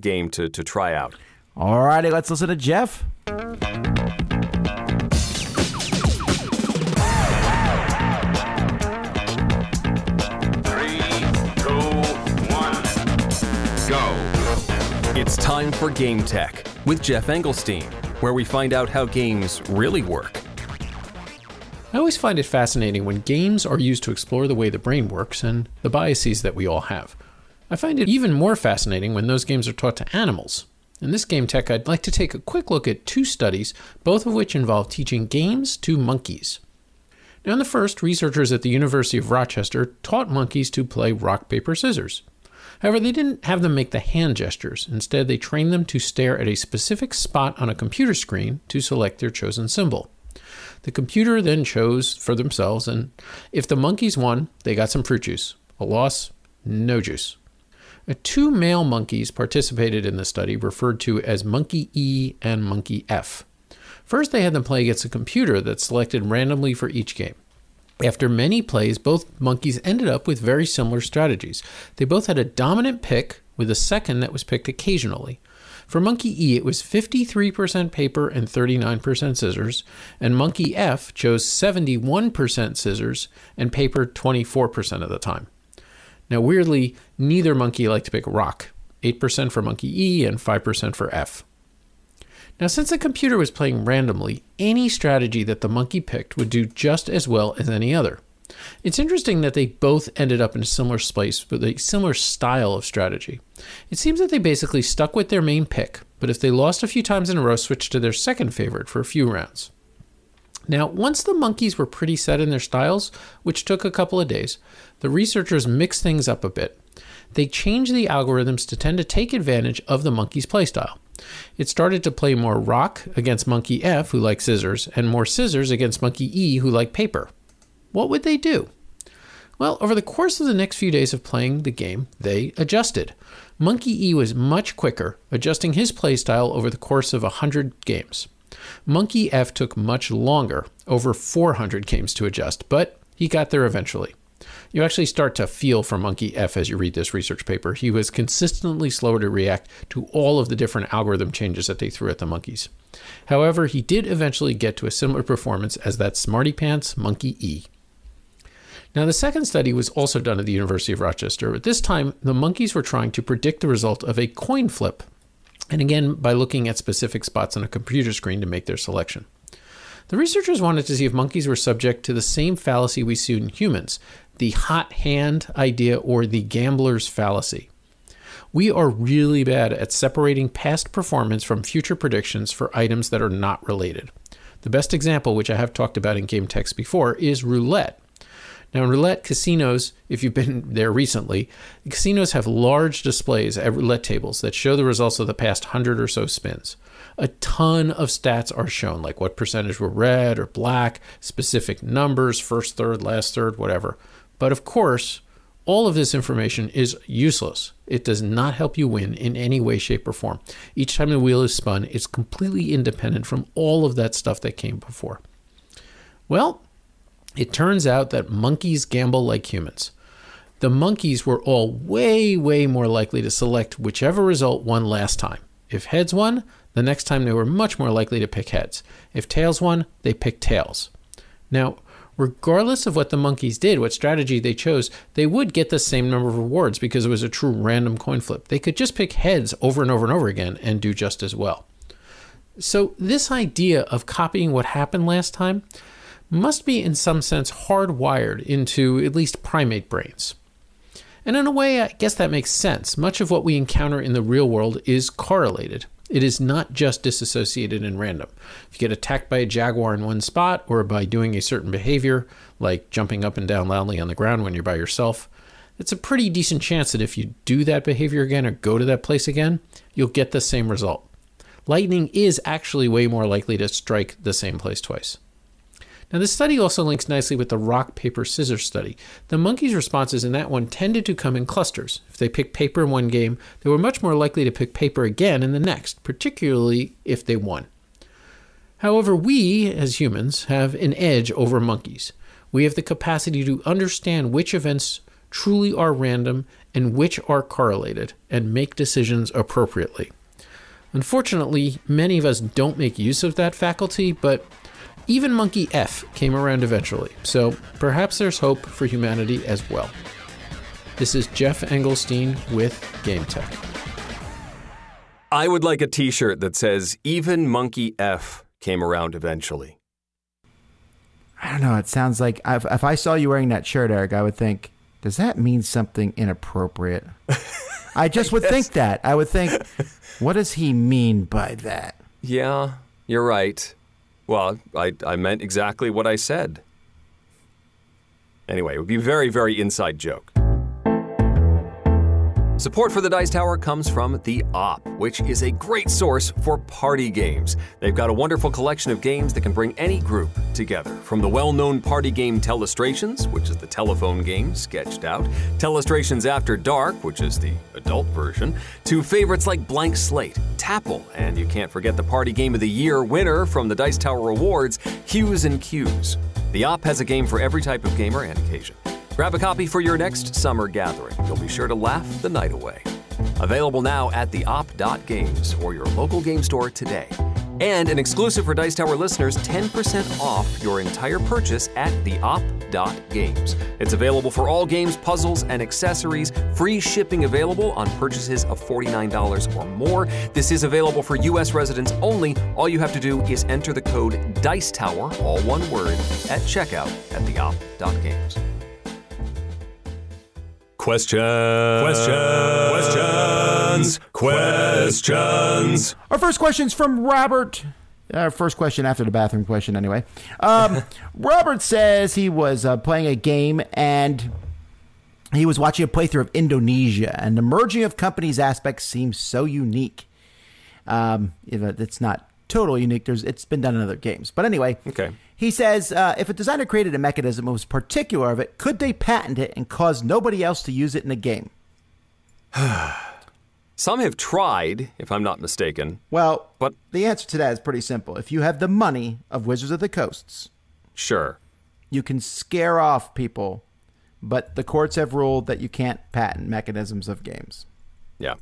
game to, to try out. All righty, let's listen to Geoff. It's time for Game Tech with Geoff Engelstein where we find out how games really work. I always find it fascinating when games are used to explore the way the brain works and the biases that we all have. I find it even more fascinating when those games are taught to animals. In this game tech, I'd like to take a quick look at two studies, both of which involve teaching games to monkeys. Now, in the first, researchers at the University of Rochester taught monkeys to play rock, paper, scissors. However, they didn't have them make the hand gestures. Instead, they trained them to stare at a specific spot on a computer screen to select their chosen symbol. The computer then chose for themselves, and if the monkeys won, they got some fruit juice. A loss, no juice. Uh, two male monkeys participated in the study, referred to as Monkey E and Monkey F. First, they had them play against a computer that selected randomly for each game. After many plays, both monkeys ended up with very similar strategies. They both had a dominant pick, with a second that was picked occasionally. For Monkey E, it was 53% paper and 39% scissors, and Monkey F chose 71% scissors and paper 24% of the time. Now, weirdly, neither monkey liked to pick rock 8% for Monkey E and 5% for F. Now, since the computer was playing randomly, any strategy that the monkey picked would do just as well as any other. It's interesting that they both ended up in a similar space with a similar style of strategy. It seems that they basically stuck with their main pick, but if they lost a few times in a row, switched to their second favorite for a few rounds. Now, once the monkeys were pretty set in their styles, which took a couple of days, the researchers mixed things up a bit. They changed the algorithms to tend to take advantage of the monkey's playstyle. It started to play more rock against monkey F, who liked scissors, and more scissors against monkey E, who liked paper. What would they do? Well, over the course of the next few days of playing the game, they adjusted. Monkey E was much quicker, adjusting his playstyle over the course of 100 games. Monkey F took much longer, over 400 games to adjust, but he got there eventually. You actually start to feel for Monkey F as you read this research paper. He was consistently slower to react to all of the different algorithm changes that they threw at the monkeys. However, he did eventually get to a similar performance as that smarty pants Monkey E. Now, the second study was also done at the University of Rochester, but this time the monkeys were trying to predict the result of a coin flip, and again by looking at specific spots on a computer screen to make their selection. The researchers wanted to see if monkeys were subject to the same fallacy we see in humans the hot hand idea or the gambler's fallacy. We are really bad at separating past performance from future predictions for items that are not related. The best example, which I have talked about in game text before, is roulette. Now, in roulette casinos, if you've been (laughs) there recently, casinos have large displays at roulette tables that show the results of the past hundred or so spins. A ton of stats are shown, like what percentage were red or black, specific numbers, first third, last third, whatever. But of course, all of this information is useless. It does not help you win in any way, shape, or form. Each time the wheel is spun, it's completely independent from all of that stuff that came before. Well, it turns out that monkeys gamble like humans. The monkeys were all way, way more likely to select whichever result won last time. If heads won, the next time they were much more likely to pick heads. If tails won, they picked tails. Now, regardless of what the monkeys did, what strategy they chose, they would get the same number of rewards because it was a true random coin flip. They could just pick heads over and over and over again and do just as well. So, this idea of copying what happened last time must be, in some sense, hardwired into at least primate brains. And in a way, I guess that makes sense. Much of what we encounter in the real world is correlated. It is not just disassociated and random. If you get attacked by a jaguar in one spot or by doing a certain behavior, like jumping up and down loudly on the ground when you're by yourself, it's a pretty decent chance that if you do that behavior again or go to that place again, you'll get the same result. Lightning is actually way more likely to strike the same place twice. Now, this study also links nicely with the rock, paper, scissors study. The monkeys' responses in that one tended to come in clusters. If they picked paper in one game, they were much more likely to pick paper again in the next, particularly if they won. However, we, as humans, have an edge over monkeys. We have the capacity to understand which events truly are random and which are correlated, and make decisions appropriately. Unfortunately, many of us don't make use of that faculty, but even Monkey F came around eventually, so perhaps there's hope for humanity as well. This is Geoff Engelstein with Game Tech. I would like a t shirt that says, Even Monkey F came around eventually. I don't know. It sounds like if, if I saw you wearing that shirt, Eric, I would think, does that mean something inappropriate? I just would (laughs) think that. I would think, what does he mean by that? Yeah, you're right. Well, I, I meant exactly what I said. Anyway, it would be a very, very inside joke. Support for the Dice Tower comes from The Op, which is a great source for party games. They've got a wonderful collection of games that can bring any group together. From the well known party game Telestrations, which is the telephone game sketched out, Telestrations After Dark, which is the adult version, to favorites like Blank Slate, Tapple, and you can't forget the Party Game of the Year winner from the Dice Tower Awards, Hues and Cues. The Op has a game for every type of gamer and occasion. Grab a copy for your next summer gathering. You'll be sure to laugh the night away. Available now at theop.games or your local game store today. And an exclusive for Dice Tower listeners 10% off your entire purchase at theop.games. It's available for all games, puzzles, and accessories. Free shipping available on purchases of $49 or more. This is available for U.S. residents only. All you have to do is enter the code Dice Tower, all one word, at checkout at theop.games. Question. Questions. Questions. Questions. Our first question's from Robert. Our first question after the bathroom question, anyway. Um, (laughs) Robert says he was uh, playing a game and he was watching a playthrough of Indonesia, and the merging of companies aspects seems so unique. Um, it's not totally unique. There's it's been done in other games, but anyway. Okay. He says uh, if a designer created a mechanism and was particular of it, could they patent it and cause nobody else to use it in a game? (sighs) Some have tried, if I'm not mistaken. Well, But- the answer to that is pretty simple. If you have the money of Wizards of the Coasts, Sure. you can scare off people, but the courts have ruled that you can't patent mechanisms of games. Yeah.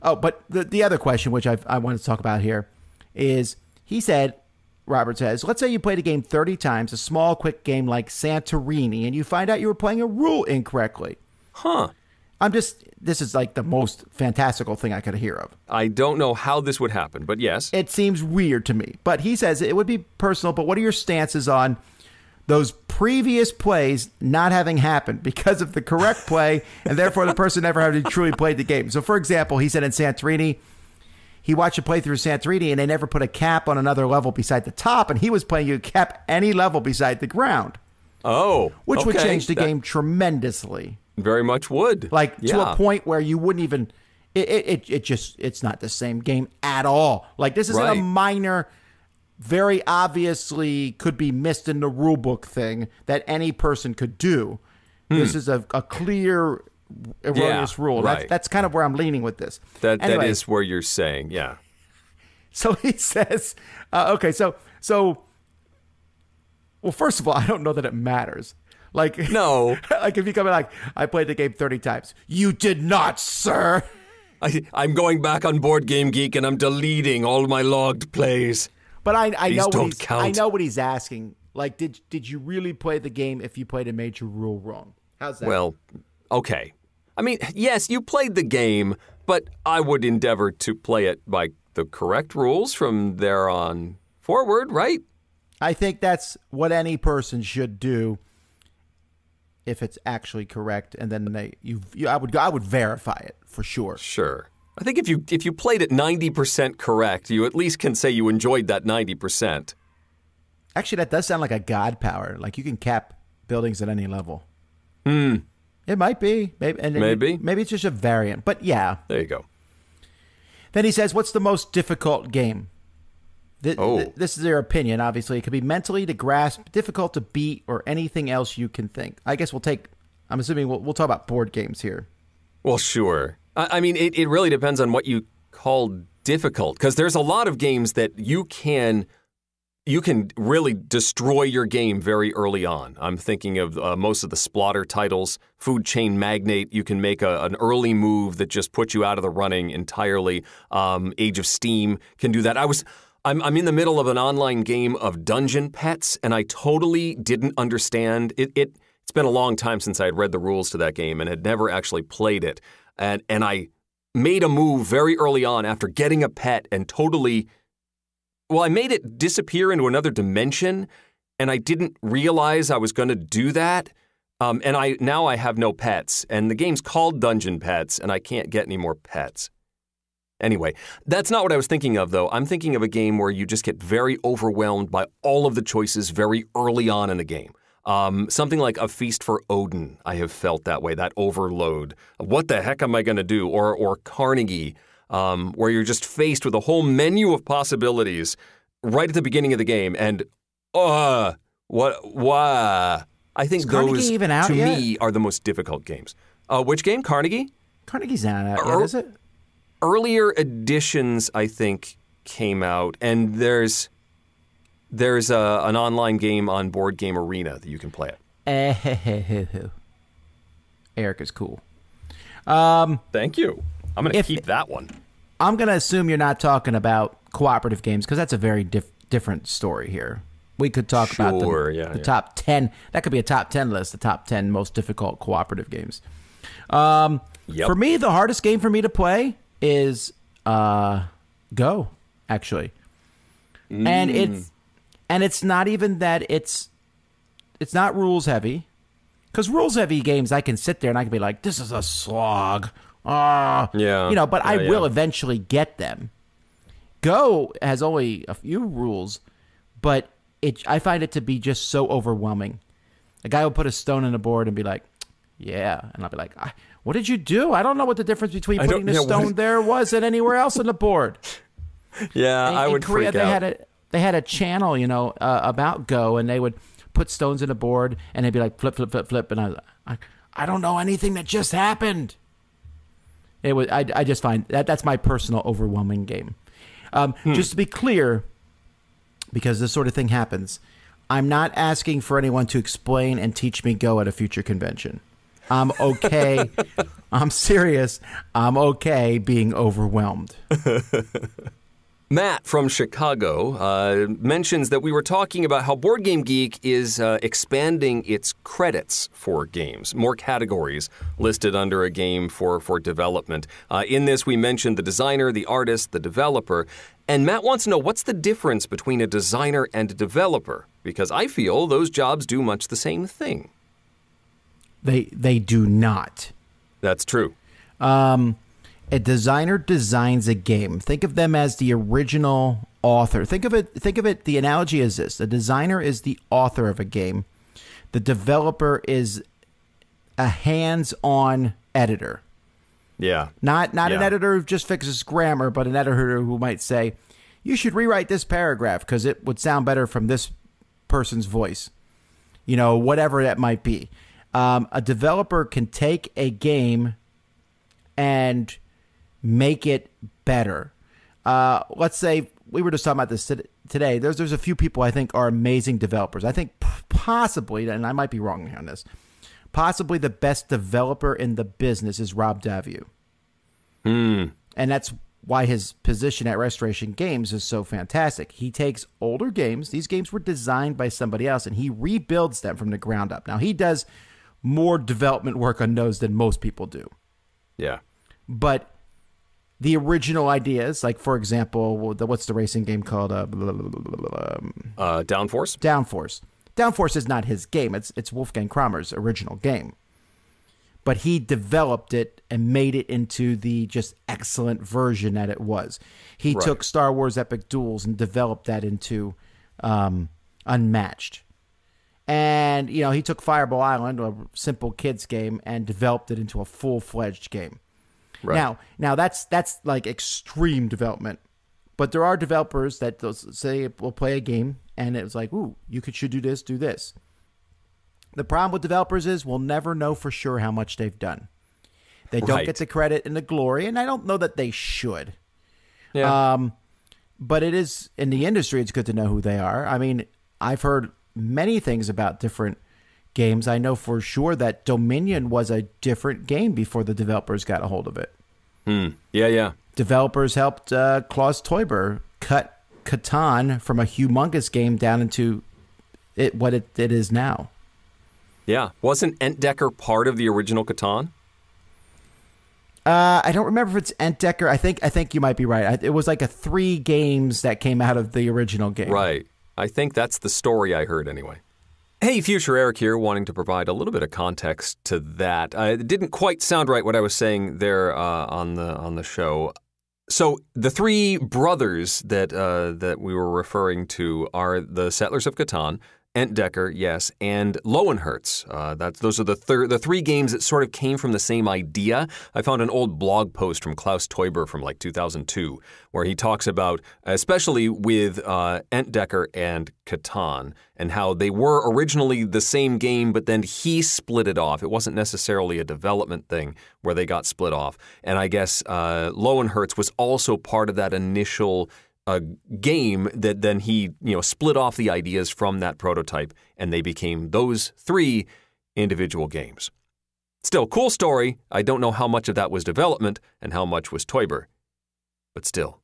Oh, but the, the other question, which I've, I wanted to talk about here, is he said, Robert says, let's say you played a game 30 times, a small, quick game like Santorini, and you find out you were playing a rule incorrectly. Huh. I'm just, this is like the most fantastical thing I could hear of. I don't know how this would happen, but yes. It seems weird to me. But he says it would be personal, but what are your stances on those previous plays not having happened because of the correct play, and therefore the person never having truly played the game? So, for example, he said in Santorini, he watched a playthrough of Santorini and they never put a cap on another level beside the top, and he was playing you cap any level beside the ground, oh. which would change the That game tremendously. Very much would. Like to a point where you wouldn't even it, it, it, just it's not the same game at all. Like this isn't Right. a minor very obviously could be missed in the rule book thing that any person could do. This hmm. is a, a clear erroneous. Yeah, rule. right. That's that's kind of where I'm leaning with this. That Anyway, that is where you're saying, yeah. so (laughs) he says, uh, okay, so so well, first of all, I don't know that it matters. Like (laughs) No. like if you come in like I played the game 30 times. You did not, sir. I, I'm going back on Board Game Geek and I'm deleting all my logged plays. But I, I These know what don't he's, count. I know what he's asking. Like, did did you really play the game if you played a major rule wrong? How's that? Well, okay. I mean, yes, you played the game, but I would endeavor to play it by the correct rules from there on forward, right? I think that's what any person should do if it's actually correct, and then they you, you I would I would verify it for sure. Sure. I think if you if you played it 90% correct, you at least can say you enjoyed that 90%. Actually, that does sound like a god power. Like you can cap buildings at any level. Hmm. It might be maybe and Maybe. maybe it's just a variant, but yeah. There you go. Then he says, "What's the most difficult game?" Th- Oh. th- this is their opinion. Obviously, it could be mentally to grasp, difficult to beat, or anything else you can think. I guess we'll take. I'm assuming we'll, we'll talk about board games here. Well, sure. I, I mean, it, it really depends on what you call difficult, because there's a lot of games that you can you can really destroy your game very early on. I'm thinking of uh, most of the Splotter titles, Food Chain Magnate. You can make a, an early move that just puts you out of the running entirely. Um, Age of Steam can do that. I was. I'm, I'm in the middle of an online game of Dungeon Petz, and I totally didn't understand it. it it's been a long time since I had read the rules to that game and had never actually played it. And, and I made a move very early on after getting a pet and totally well, I made it disappear into another dimension, and I didn't realize I was going to do that. Um, and I now I have no pets, and the game's called Dungeon Petz, and I can't get any more pets. Anyway, that's not what I was thinking of, though. I'm thinking of a game where you just get very overwhelmed by all of the choices very early on in the game. Um, something like a feast for Odin. I have felt that way, that overload. What the heck am I going to do? Or or Carnegie, um, where you're just faced with a whole menu of possibilities right at the beginning of the game, and uh, what why? I think Is those even out to yet? me are the most difficult games. Uh, which game? Carnegie? Carnegie's not out Er- yet, is it? earlier editions I think came out, and there's there's a, an online game on Board Game Arena that you can play it. Eh, (laughs) Eric is cool. Um, Thank you. I'm gonna If- keep that one. I'm gonna assume you're not talking about cooperative games because that's a very diff- different story here. We could talk about the, yeah, the yeah. top ten. That could be a top ten list. The top ten most difficult cooperative games. Um, Yep. For me, the hardest game for me to play is uh, Go. Actually, and Mm. it's and it's not even that it's it's not rules heavy because rules heavy games I can sit there and I can be like, this is a slog. Ah, Yeah, you know, but I will yeah. eventually get them. Go has only a few rules, but it I find it to be just so overwhelming. A guy will put a stone in a board and be like, Yeah, and I'll be like, I, "What did you do? I don't know what the difference between putting the yeah, what- stone there was and anywhere else on the board." (laughs) Yeah, in, I in would Korea, freak they out. had a they had a channel, you know, uh, about Go, and they would put stones in a board, and they'd be like flip, flip, flip, flip, and I, I, I don't know anything that just happened. It was I, I just find that that's my personal overwhelming game. Um, Hmm. Just to be clear, because this sort of thing happens, I'm not asking for anyone to explain and teach me Go at a future convention. I'm okay. (laughs) I'm serious. I'm okay being overwhelmed. (laughs) Matt from Chicago uh, mentions that we were talking about how Board Game Geek is uh, expanding its credits for games, more categories listed under a game for, for development. Uh, in this, we mentioned the designer, the artist, the developer. And Matt wants to know what's the difference between a designer and a developer? Because I feel those jobs do much the same thing. They they do not. That's true. Um, a designer designs a game. Think of them as the original author. Think of it. Think of it. The analogy is this: the designer is the author of a game. The developer is a hands-on editor. Yeah. Not not an editor who just fixes grammar, but an editor who might say, "You should rewrite this paragraph because it would sound better from this person's voice." You know, whatever that might be. Um, a developer can take a game and make it better. Uh, let's say we were just talking about this today. There's there's a few people I think are amazing developers. I think possibly, and I might be wrong on this, possibly the best developer in the business is Rob Daviau. And that's why his position at Restoration Games is so fantastic. He takes older games, these games were designed by somebody else, and he rebuilds them from the ground up. Now, he does more development work on those than most people do. Yeah. But the original ideas, like, for example, what's the racing game called? Uh, blah, blah, blah, blah, blah, blah, um, Uh, Downforce? Downforce. Downforce is not his game. It's it's Wolfgang Kramer's original game. But he developed it and made it into the just excellent version that it was. He Right. took Star Wars Epic Duels and developed that into um, Unmatched. And you know, he took Fireball Island, a simple kids game, and developed it into a full fledged game. Right. Now, now that's that's like extreme development. But there are developers that they'll say will play a game and it's like, ooh, you could should do this, do this. The problem with developers is we'll never know for sure how much they've done. They don't Right. get the credit and the glory, and I don't know that they should. Yeah. Um, but it is in the industry. It's good to know who they are. I mean, I've heard many things about different games. I know for sure that Dominion was a different game before the developers got a hold of it. yeah, yeah. Developers helped uh, Klaus Teuber cut Catan from a humongous game down into it what it, it is now. Yeah. Wasn't Entdecker part of the original Catan? Uh, I don't remember if it's Entdecker. I think I think you might be right. I, it was like a three games that came out of the original game. Right. I think that's the story I heard anyway. Hey, Future Eric here, wanting to provide a little bit of context to that. Uh, it didn't quite sound right what I was saying there uh, on the on the show. So the three brothers that uh, that we were referring to are the Settlers of Catan, Entdecker, yes, and Löwenherz. Uh, that's those are the thir- the three games that sort of came from the same idea. I found an old blog post from Klaus Teuber from like 2002 where he talks about, especially with uh, Entdecker and Catan, and how they were originally the same game, but then he split it off. It wasn't necessarily a development thing where they got split off. And I guess uh, Löwenherz was also part of that initial a game that then he you know split off the ideas from that prototype and they became those three individual games. Still, cool story. I don't know how much of that was development and how much was Teuber, but still,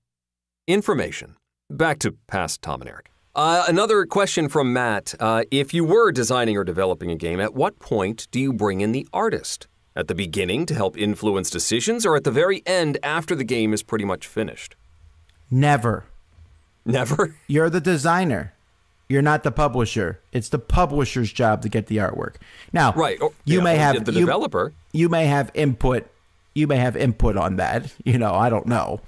information. Back to past Tom and Eric. Uh, another question from Matt: uh, If you were designing or developing a game, at what point do you bring in the artist? At the beginning to help influence decisions, or at the very end after the game is pretty much finished? Never. Never. (laughs) You're the designer. You're not the publisher. It's the publisher's job to get the artwork. Now, Right. Or- you yeah, may have the developer. you may have input you may have input on that (laughs) you know i don't know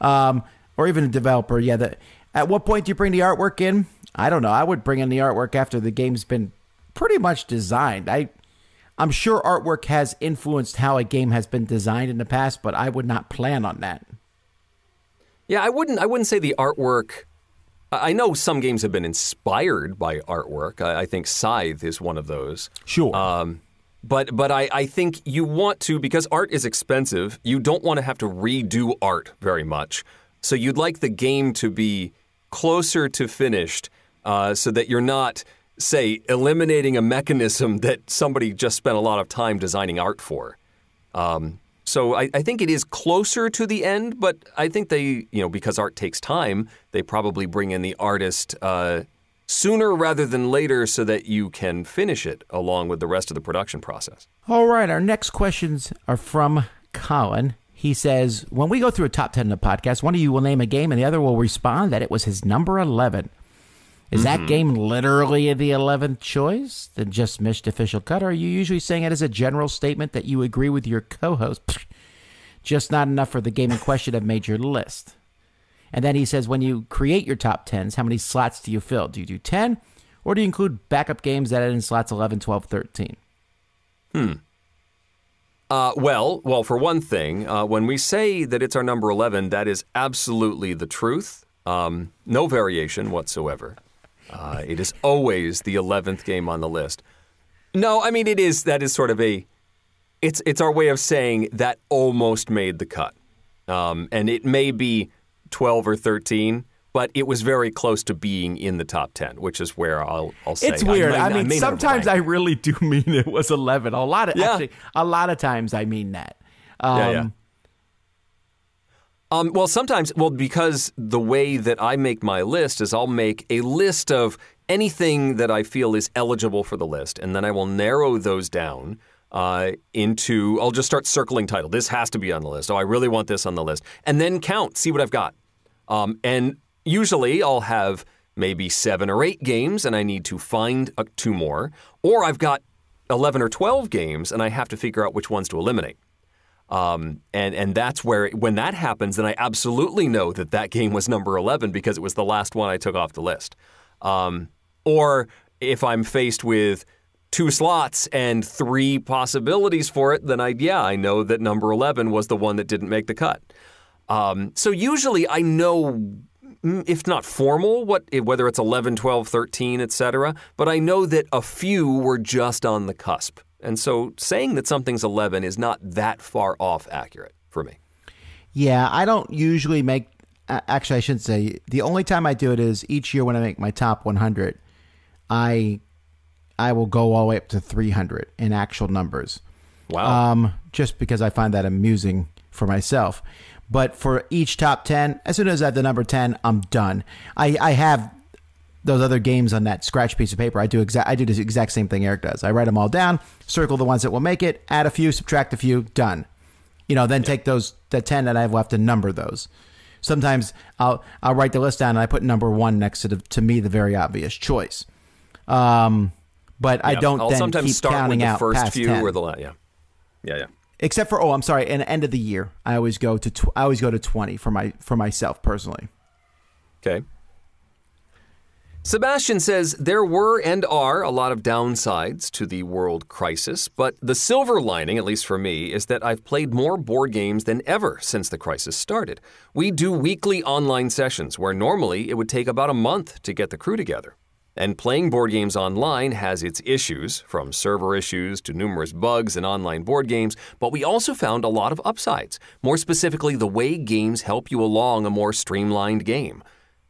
um, or even a developer yeah that at what point do you bring the artwork in i don't know i would bring in the artwork after the game's been pretty much designed i I'm sure artwork has influenced how a game has been designed in the past, but I would not plan on that. Yeah, I wouldn't. I wouldn't say the artwork. I know some games have been inspired by artwork. I, I think Scythe is one of those. Sure. Um, but but I, I think you want to because art is expensive. You don't want to have to redo art very much. So you'd like the game to be closer to finished, uh, so that you're not say eliminating a mechanism (laughs) that somebody just spent a lot of time designing art for. Um, so I, I, think it is closer to the end, but I think they, you know, because art takes time, they probably bring in the artist uh, sooner rather than later so that you can finish it along with the rest of the production process. All right, our next questions are from Colin. He says, When we go through a top 10 in the podcast, one of you will name a game and the other will respond that it was his number 11. Is mm-hmm. that game literally the 11th choice? The just missed official cut? Or are you usually saying it as a general statement that you agree with your co host? Just not enough for the game in question have made your list. And then he says, when you create your top 10s, how many slots do you fill? Do you do 10? Or do you include backup games that add in slots 11, 12, 13? Hmm. Uh, well, well, for one thing, uh, when we say that it's our number 11, that is absolutely the truth. Um, no variation whatsoever. Uh, it is always the 11th game on the list. No, I mean, it is, that is sort of a, it's, it's our way of saying that almost made the cut. Um, and it may be 12 or 13, but it was very close to being in the top 10, which is where I'll, I'll say. It's weird. I, I mean, I sometimes I really do (laughs) mean it was 11. A lot of, yeah. actually, a lot of times I mean that. Um, yeah, yeah. Um, well, sometimes, well, because the way that I make my list is I'll make a list of anything that I feel is eligible for the list, and then I will narrow those down uh, into, I'll just start circling title. This has to be on the list. Oh, I really want this on the list. And then count, see what I've got. Um, and usually I'll have maybe seven or eight games, and I need to find uh, two more, or I've got 11 or 12 games, and I have to figure out which ones to eliminate. Um, and and that's where when that happens, then I absolutely know that that game was number eleven because it was the last one I took off the list. Um, or if I'm faced with two slots and three possibilities for it, then I yeah I know that number eleven was the one that didn't make the cut. Um, so usually I know if not formal what whether it's 11 12 13 etc but i know that a few were just on the cusp and so saying that something's 11 is not that far off accurate for me. Yeah, I don't usually make actually I shouldn't say the only time I do it is each year when I make my top 100 I I will go all the way up to 300 in actual numbers. Wow. Um, just because I find that amusing for myself. But for each top 10, as soon as I have the number 10, I'm done. I, I have those other games on that scratch piece of paper, I do exact I do the exact same thing Eric does. I write them all down, circle the ones that will make it, add a few, subtract a few, done. You know, then yeah. take those the ten that I have left and number those. Sometimes I'll I'll write the list down and I put number one next to the, to me the very obvious choice. Um, but yeah. I don't I'll then sometimes keep start counting with the out first past few 10. or the last. Yeah, yeah, yeah. Except for oh, I'm sorry. In the end of the year, I always go to tw- I always go to twenty for my for myself personally. Okay. Sebastian says there were and are a lot of downsides to the world crisis, but the silver lining, at least for me, is that I've played more board games than ever since the crisis started. We do weekly online sessions where normally it would take about a month to get the crew together. And playing board games online has its issues, from server issues to numerous bugs in online board games, but we also found a lot of upsides, more specifically, the way games help you along a more streamlined game.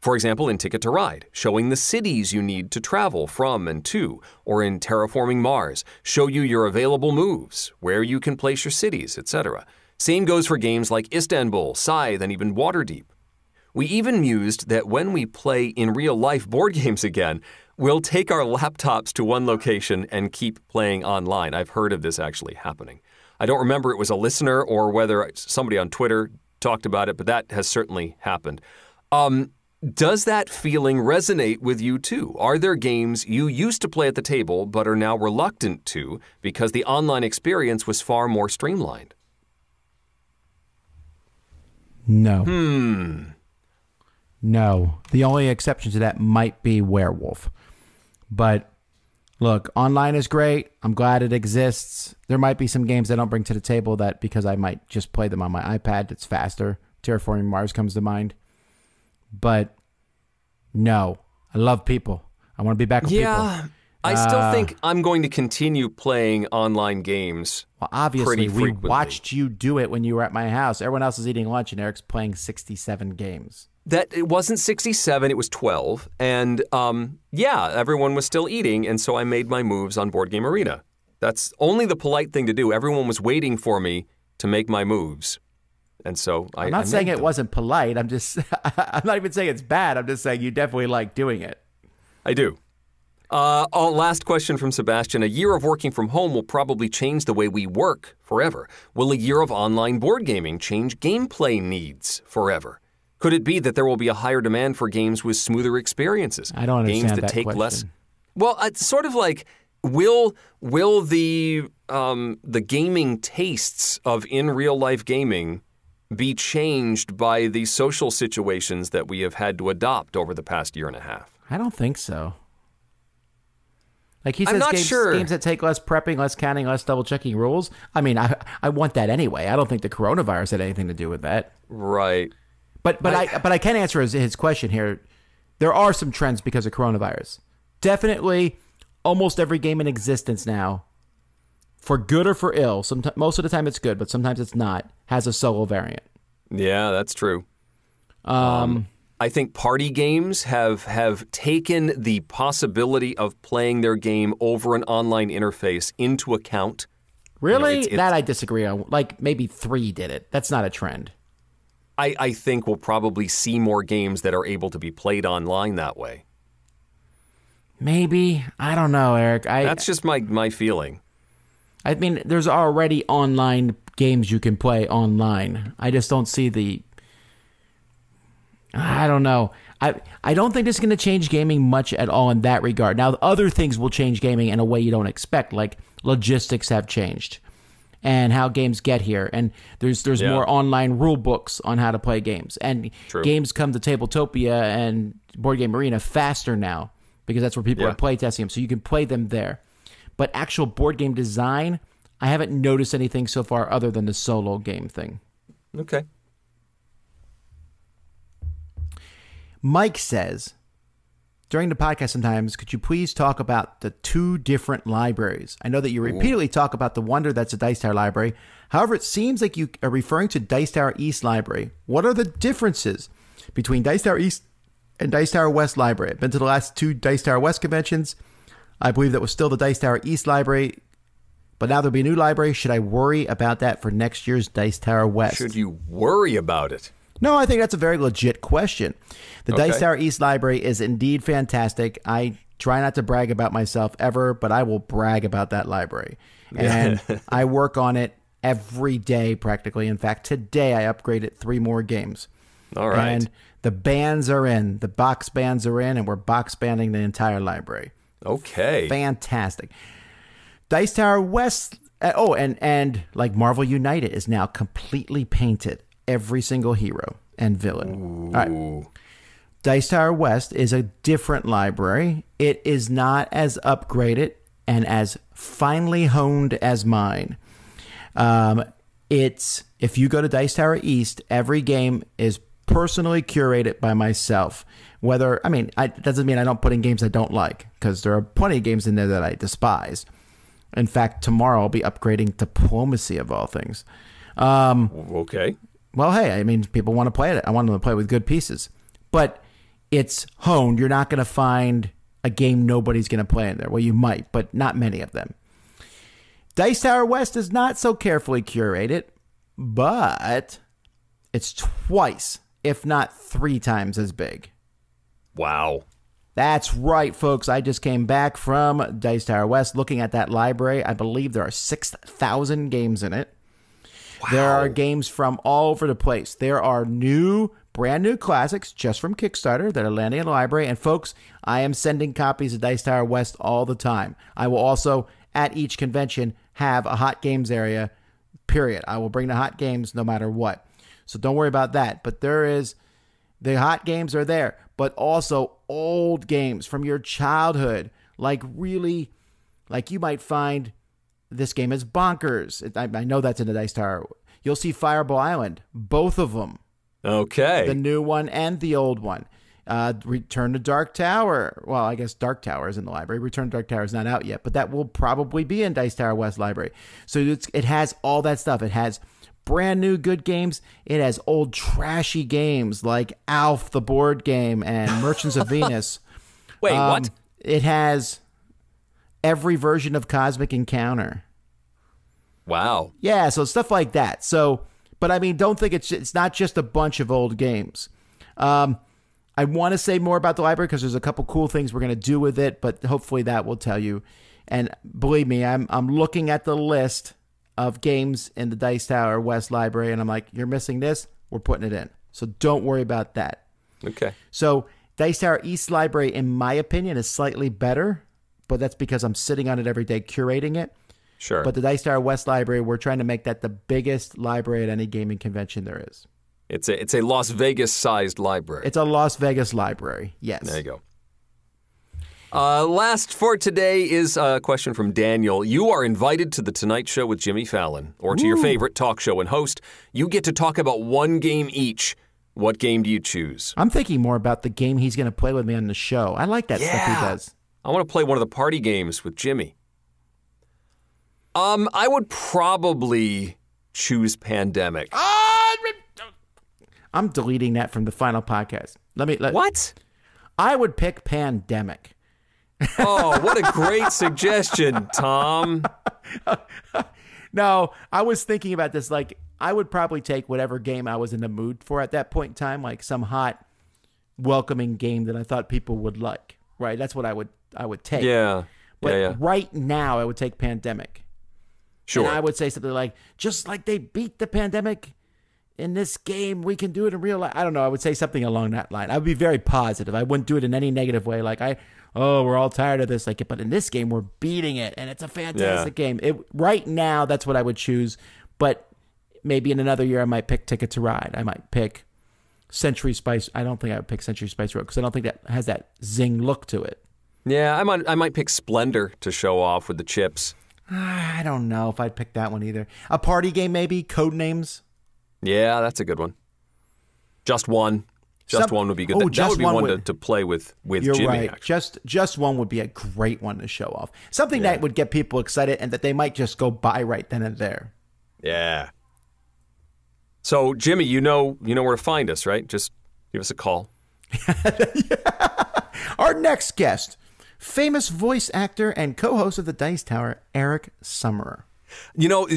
For example, in Ticket to Ride, showing the cities you need to travel from and to, or in Terraforming Mars, show you your available moves, where you can place your cities, etc. Same goes for games like Istanbul, Scythe, and even Waterdeep. We even mused that when we play in real life board (laughs) games again, we'll take our laptops to one location and keep playing online. I've heard of this actually happening. I don't remember it was a listener or whether somebody on Twitter talked about it, but that has certainly happened. Um, does that feeling resonate with you too? Are there games you used to play at the table but are now reluctant to because the online experience was far more streamlined? No. Hmm. No. The only exception to that might be Werewolf. But Look, online is great. I'm glad it exists. There might be some games I don't bring to the table that because I might just play them on my iPad, it's faster. Terraforming Mars comes to mind. But no, I love people. I want to be back with Yeah, people. I still Uh, think I'm going to continue playing online games. Well, obviously, we watched you do it when you were at my house. Everyone else is eating lunch, and Eric's playing 67 games. That it wasn't 67, it was 12, and um, yeah, everyone was still eating, and so I made my moves on Board Game Arena. That's only the polite thing to do. Everyone was waiting for me to make my moves, and so I. I'm not I saying it them. wasn't polite. I'm just, (laughs) I'm not even saying it's bad. I'm just saying you definitely like doing it. I do. Uh, oh, last question from Sebastian. A year of working from home will probably change the way we work forever. Will a year of online board gaming change gameplay needs forever? Could it be that there will be a higher demand for games with smoother experiences? I don't games understand that that take less. question. Well, it's sort of like will will the um, the gaming tastes of in real life gaming be changed by the social situations that we have had to adopt over the past year and a half? I don't think so. Like he I'm says, not games, sure. games that take less prepping, less counting, less double checking rules. I mean, I I want that anyway. I don't think the coronavirus had anything to do with that. Right. But but I, but I can answer his, his question here. There are some trends because of coronavirus. Definitely, almost every game in existence now, for good or for ill, sometimes most of the time it's good, but sometimes it's not, has a solo variant. Yeah, that's true. Um, I think party games have have taken the possibility of playing their game over an online interface into account. really, it's- it's- that I disagree on. Like maybe three did it. That's not a trend. I, I think we'll probably see more games that are able to be played online that way. Maybe I don't know, Eric. I That's just my my feeling. I mean, there's already online games you can play online. I just don't see the. I don't know. I I don't think this is going to change gaming much at all in that regard. Now, other things will change gaming in a way you don't expect, like logistics have changed, and how games get here, and there's there's Yeah. more online rule books on how to play games, and True. games come to Tabletopia and Board Game Arena faster now because that's where people Yeah. are playtesting them, so you can play them there. But actual board game design, I haven't noticed anything so far other than the solo game thing. Okay. Mike says, during the podcast sometimes, could you please talk about the two different libraries? I know that you repeatedly talk about the wonder that's a Dice Tower library. However, it seems like you are referring to Dice Tower East Library. What are the differences between Dice Tower East and Dice Tower West Library? I've been to the last two Dice Tower West conventions. I believe that was still the Dice Tower East Library, but now there'll be a new library. Should I worry about that for next year's Dice Tower West? Should you worry about it? No, I think that's a very legit question. The Okay. Dice Tower East Library is indeed fantastic. I try not to brag about myself ever, but I will brag about that library. (laughs) And I work on it every day practically. In fact, today I upgraded three more games. All right. And the bands are in, the box bands are in, and we're box banding the entire library. Okay. Fantastic. Dice Tower West. uh, oh, and and like Marvel United is now completely painted. Every single hero and villain. All right. Dice Tower West is a different library. It is not as upgraded and as finely honed as mine. Um, it's if you go to Dice Tower East, every game is personally curated by myself. Whether I mean, I, it doesn't mean I don't put in games I don't like because there are plenty of games in there that I despise. In fact, tomorrow I'll be upgrading diplomacy of all things. Um, Okay. well, hey, I mean, people want to play it. I want them to play with good pieces, but it's honed. You're not going to find a game nobody's going to play in there. Well, you might, but not many of them. Dice Tower West is not so carefully curated, but it's twice, if not three times as big. Wow. That's right, folks. I just came back from Dice Tower West looking at that library. I believe there are 6,000 games in it. There are games from all over the place. There are new, brand new classics just from Kickstarter that are landing in the library. And folks, I am sending copies of Dice Tower West all the time. I will also, at each convention, have a hot games area, period. I will bring the hot games no matter what. So don't worry about that. But there is, the hot games are there, but also old games from your childhood, like really Like you might find this game is bonkers. I, I know that's in the Dice Tower. You'll see Fireball Island, both of them, Okay. the new one and the old one. Uh, Return to Dark Tower. Well, I guess Dark Tower is in the library. Return to Dark Tower is not out yet, but that will probably be in Dice Tower West Library. So it's, it has all that stuff. It has brand new good games. It has old trashy games like Alf the board game and Merchants of (laughs) Venus. Wait, Um, what? It has every version of Cosmic Encounter. Wow. Yeah, so stuff like that. So, but I mean, don't think it's it's not just a bunch of old games. Um, I want to say more about the library because there's a couple cool things we're going to do with it, but hopefully that will tell you. And believe me, I'm I'm looking at the list of games in the Dice Tower West Library, and I'm like, you're missing this. We're putting it in. So don't worry about that. Okay. So Dice Tower East Library, in my opinion, is slightly better, but that's because I'm sitting on it every day curating it. Sure. But the Dice Tower West Library, we're trying to make that the biggest library at any gaming convention there is. it's a it's a Las Vegas sized library. It's a Las Vegas library. Yes. There you go. Uh, last for today is a question from Daniel. You are invited to the Tonight Show with Jimmy Fallon, or to your favorite talk show and host. You get to talk about one game each. What game do you choose? I'm thinking more about the game he's going to play with me on the show. I like that stuff he does. I want to play one of the party games with Jimmy. Um, I would probably choose Pandemic. I'm deleting that from the final podcast. Let me. Let, What? I would pick Pandemic. Oh, what a great suggestion, Tom. (laughs) No, I was thinking about this. Like, I would probably take whatever game I was in the mood for at that point in time, like some hot, welcoming game that I thought people would like. Right? That's what I would. I would take. Yeah. But yeah, yeah. right now, I would take Pandemic. Sure. And I would say something like, just like they beat the pandemic in this game, we can do it in real life. I don't know. I would say something along that line. I would be very positive. I wouldn't do it in any negative way. Like I, oh, we're all tired of this. Like, but in this game, we're beating it, and it's a fantastic game. It right now, that's what I would choose. But maybe in another year, I might pick Ticket to Ride. I might pick Century Spice. I don't think I would pick Century Spice Road because I don't think that has that zing look to it. yeah, I might I might pick Splendor to show off with the chips. (sighs) I don't know if I'd pick that one either. A party game, maybe Codenames. Yeah, that's a good one. Just one. Just Some- one would be good. Oh, that, that would be one one, to, would- to play with with You're Jimmy. right. Actually. Just just one would be a great one to show off. Something that would get people excited and that they might just go buy right then and there. Yeah. So Jimmy, you know you know where to find us, right? Just give us a call. (laughs) (laughs) Our next guest, famous voice actor and co-host of the Dice Tower, Eric Summerer. You know,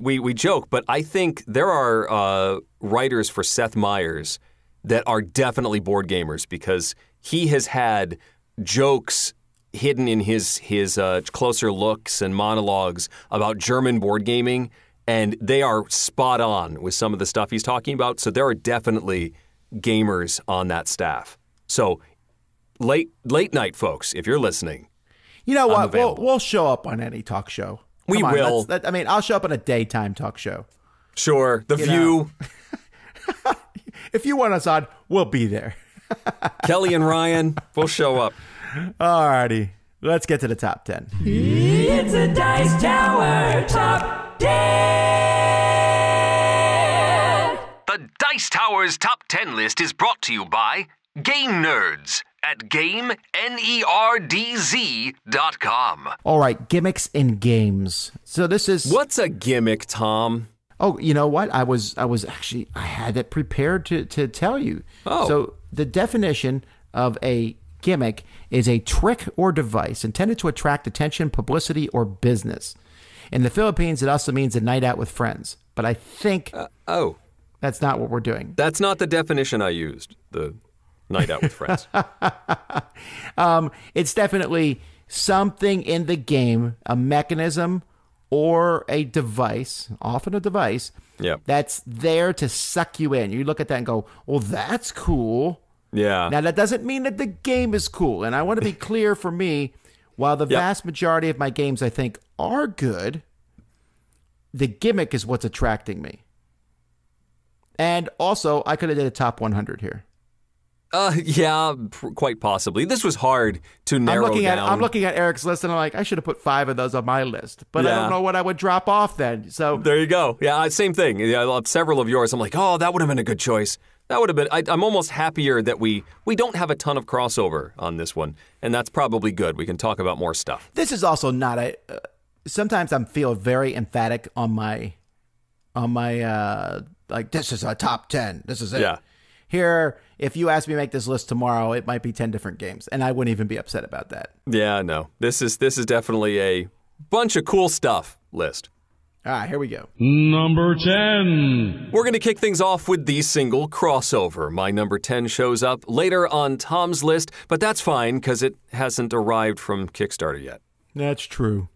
we we joke, but I think there are uh, writers for Seth Meyers that are definitely board gamers because he has had jokes hidden in his his uh, closer looks and monologues about German board gaming, and they are spot on with some of the stuff he's talking about. So there are definitely gamers on that staff. So late late night folks, if you're listening, You know what? We'll, we'll show up on any talk show. We on, will. that- I mean, I'll show up on a daytime talk show. sure, The You View. (laughs) (laughs) If you want us on, we'll be there. (laughs) Kelly and Ryan, we'll show up. Alrighty, let's get to the top ten. It's a Dice Tower Top 10! The Dice Tower's top 10 list is brought to you by GameNerdz at GameNerdZ.com. All right, gimmicks in games. So this is What's a gimmick, Tom? Oh, you know what? I was I was actually I had it prepared to to tell you. Oh. So the definition of a gimmick is a trick or device intended to attract attention, publicity, or business. In the Philippines, it also means a night out with friends. But I think Oh, that's not what we're doing. that's not the definition I used. The night out with friends. (laughs) Um, it's definitely something in the game, a mechanism or a device, often a device, Yep. that's there to suck you in. You look at that and go, well, that's cool. Yeah. Now, that doesn't mean that the game is cool. And I want to be (laughs) clear for me, while the Yep. vast majority of my games I think are good, the gimmick is what's attracting me. And also, I could have did a top 100 here. Uh, yeah, pr- quite possibly. This was hard to I'm narrow looking down. at I'm looking at Eric's list and I'm like, I should have put five of those on my list, but I don't know what I would drop off then. So There you go. Yeah, uh, same thing. Yeah, I love several of yours. I'm like, oh, that would have been a good choice. That would have been. I, I'm almost happier that we we don't have a ton of crossover on this one, and that's probably good. We can talk about more stuff. this is also not a. Uh, sometimes I feel very emphatic on my, on my uh like this is a top ten. This is it. Yeah. Here, if you ask me to make this list tomorrow, it might be ten different games, and I wouldn't even be upset about that. Yeah, no, this is this is definitely a bunch of cool stuff list. All right, here we go. Number 10. We're going to kick things off with the single crossover. My number 10 shows up later on Tom's list, but that's fine because it hasn't arrived from Kickstarter yet. That's true.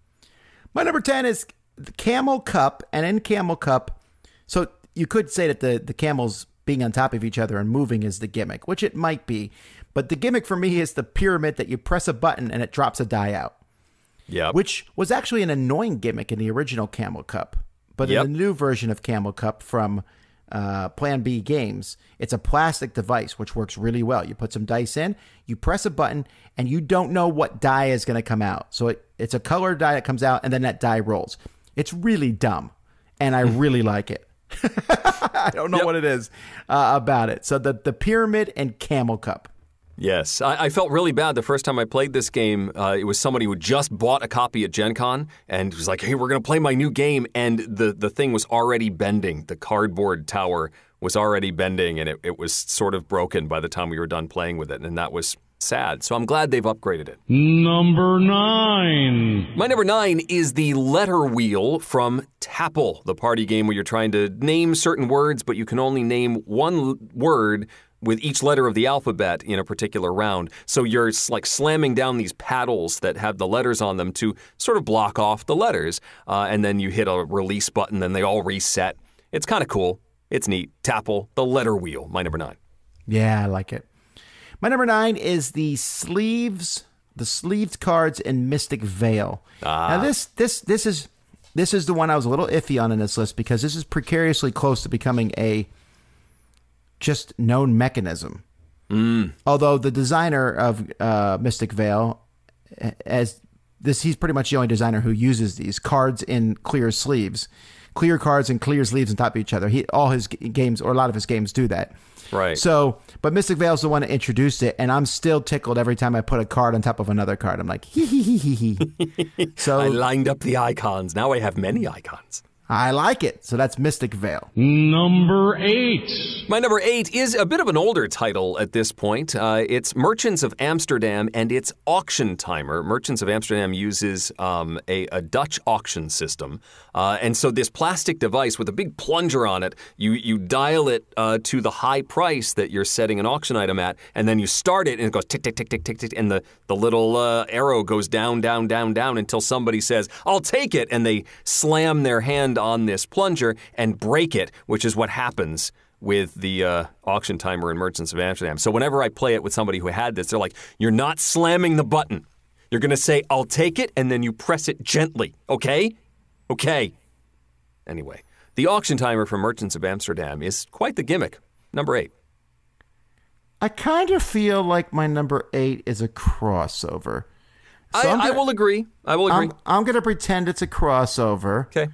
My number 10 is the Camel Up. And in Camel Up, so you could say that the, the camels being on top of each other and moving is the gimmick, which it might be. But the gimmick for me is the pyramid that you press a button and it drops a die out, Yeah. which was actually an annoying gimmick in the original Camel Up. But Yep. in the new version of Camel Up from uh, Plan B Games, it's a plastic device which works really well. You put some dice in, you press a button, and you don't know what die is going to come out. So it, it's a colored die that comes out, and then that die rolls. It's really dumb, and I really like it. (laughs) I don't know Yep. what it is uh, about it. So the the pyramid and Camel Up. Yes, I, I felt really bad the first time I played this game. Uh, it was somebody who just bought a copy at Gen Con and was like, hey, we're going to play my new game. And the, the thing was already bending. The cardboard tower was already bending and it, it was sort of broken by the time we were done playing with it. And that was sad. So I'm glad they've upgraded it. Number 9. My number nine is the letter wheel from Tapple, the party game where you're trying to name certain words, but you can only name one word with each letter of the alphabet in a particular round. So you're like slamming down these paddles that have the letters on them to sort of block off the letters. Uh, and then you hit a release button, and they all reset. It's kind of cool. It's neat. Tapple, the letter wheel, my number nine. Yeah, I like it. My number nine is the sleeves, the sleeved cards in Mystic Vale. Now this this this is this is the one I was a little iffy on in this list because this is precariously close to becoming a just known mechanism. Although the designer of uh, Mystic Vale, as this, he's pretty much the only designer who uses these cards in clear sleeves, clear cards and clear sleeves on top of each other. He all his games or a lot of his games do that. Right. So, but Mystic Vale's the one that introduced it, and I'm still tickled every time I put a card on top of another card. I'm like, hee hee hee hee hee. (laughs) so I lined up the icons. Now I have many icons. I like it. So that's Mystic Vale. Number 8. My number eight is a bit of an older title at this point. Uh, it's Merchants of Amsterdam and its auction timer. Merchants of Amsterdam uses um, a, a Dutch auction system. Uh, and so this plastic device with a big plunger on it, you, you dial it uh, to the high price that you're setting an auction item at, and then you start it and it goes tick, tick, tick, tick, tick, tick, and the, the little uh, arrow goes down, down, down, down until somebody says, I'll take it, and they slam their hand on this plunger and break it, which is what happens with the uh, auction timer in Merchants of Amsterdam. So whenever I play it with somebody who had this, they're like, You're not slamming the button. You're going to say, I'll take it, and then you press it gently, okay? Okay. Anyway, the auction timer from Merchants of Amsterdam is quite the gimmick. Number eight. I kind of feel like my number eight is a crossover. So I, I'm I will agree. I will agree. I'm, I'm going to pretend it's a crossover. okay.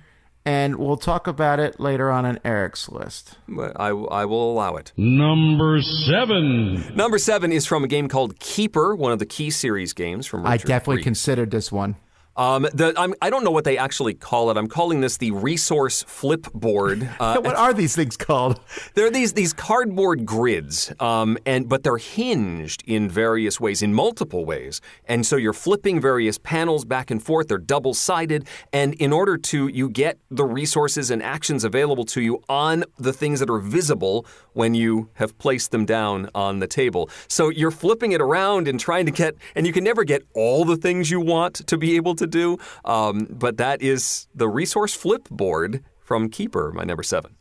And we'll talk about it later on in Eric's list. But I, I will allow it. Number 7. Number seven is from a game called Keyper, one of the Key series games from I definitely Breese. considered this one. Um, the, I'm, I don't know what they actually call it. I'm calling this the resource flip board. (laughs) Uh, what are these things called? (laughs) There are these these cardboard grids, um, and but they're hinged in various ways, in multiple ways, and so you're flipping various panels back and forth. They're double sided, and in order to you get the resources and actions available to you on the things that are visible when you have placed them down on the table. So you're flipping it around and trying to get, and you can never get all the things you want to be able to do. Um, but that is the resource flip board from Keyper, my number seven.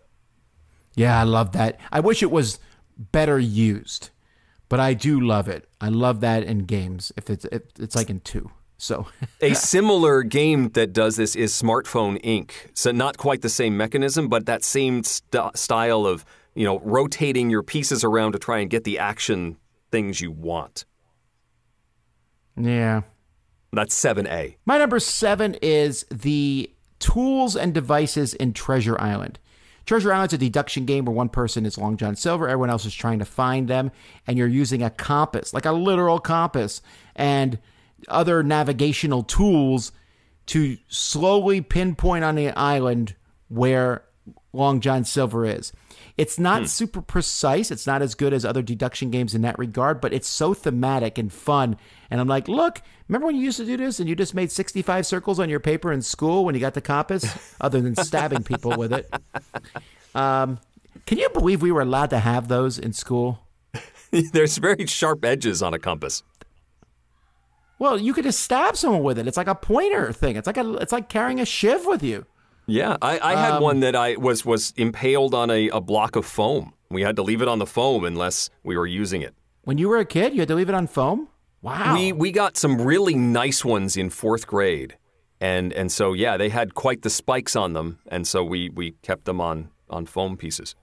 Yeah, I love that. I wish it was better used, but I do love it. I love that in games. If it's if it's like in two, so A (laughs) similar game that does this is Smartphone Inc. So not quite the same mechanism, but that same st- style of you know rotating your pieces around to try and get the action things you want. Yeah. That's 7A. My number seven is the tools and devices in Treasure Island. Treasure Island's a deduction game where one person is Long John Silver, everyone else is trying to find them, and you're using a compass, like a literal compass, and other navigational tools to slowly pinpoint on the island where Long John Silver is. It's not super precise. It's not as good as other deduction games in that regard, but it's so thematic and fun. And I'm like, look, remember when you used to do this and you just made 65 circles on your paper in school when you got the compass, (laughs) other than stabbing people with it? Um, can you believe we were allowed to have those in school? (laughs) There's very sharp edges on a compass. Well, you could just stab someone with it. It's like a pointer thing. It's like a, it's like carrying a shiv with you. Yeah, I, I had Um, one that I was was impaled on a, a block of foam. We had to leave it on the foam unless we were using it. When you were a kid, you had to leave it on foam. Wow. We we got some really nice ones in fourth grade, and and so yeah, they had quite the spikes on them, and so we we kept them on on foam pieces.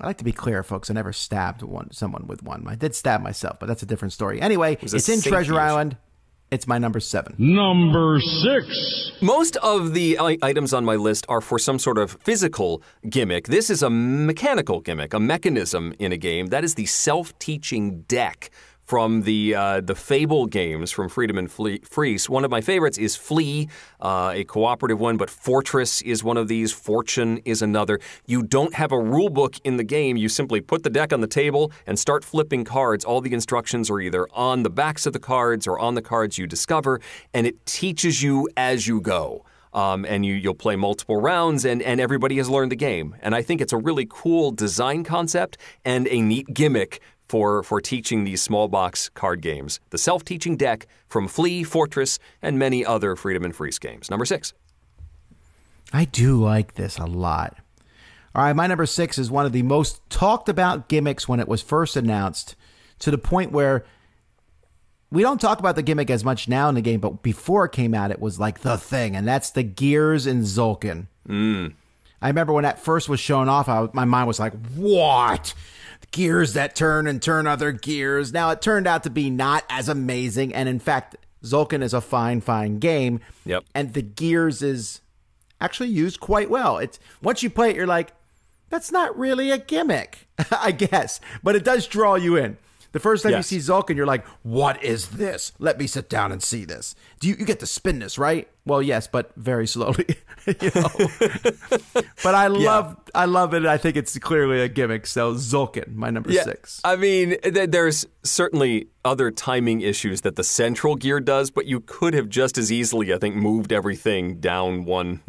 I like to be clear, folks. I never stabbed one someone with one. I did stab myself, but that's a different story. Anyway, a it's in Treasure use. Island. It's my number seven. Number six. Most of the i- items on my list are for some sort of physical gimmick. This is a mechanical gimmick, a mechanism in a game. That is the self-teaching deck from the uh, the Fable games from Friedemann Friese. One of my favorites is Flee, uh, a cooperative one, but Fortress is one of these. Fortune is another. You don't have a rule book in the game. You simply put the deck on the table and start flipping cards. All the instructions are either on the backs of the cards or on the cards you discover, and it teaches you as you go. Um, and you, you'll play multiple rounds, and, and everybody has learned the game. And I think it's a really cool design concept and a neat gimmick for, for teaching these small box card games. The self teaching deck from Flea, Fortress, and many other Friedemann Friese games. Number six. I do like this a lot. All right, my number six is one of the most talked about gimmicks when it was first announced, to the point where we don't talk about the gimmick as much now in the game, but before it came out, it was like the thing, and that's the gears in Tzolk'in. Mm. I remember when that first was shown off, I, my mind was like, "What? Gears that turn and turn other gears." Now it turned out to be not as amazing, and in fact, Tzolk'in is a fine, fine game. Yep. And the gears is actually used quite well. It's once you play it, you're like, "That's not really a gimmick," (laughs) I guess, but it does draw you in. The first time Yes. you see Tzolk'in, you're like, "What is this? Let me sit down and see this." Do you, you get to spin this, right? Well, yes, but very slowly. (laughs) you know. (laughs) but I love, I love it. I think it's clearly a gimmick. So Tzolk'in, my number six. I mean, th- there's certainly other timing issues that the central gear does, but you could have just as easily, I think, moved everything down one.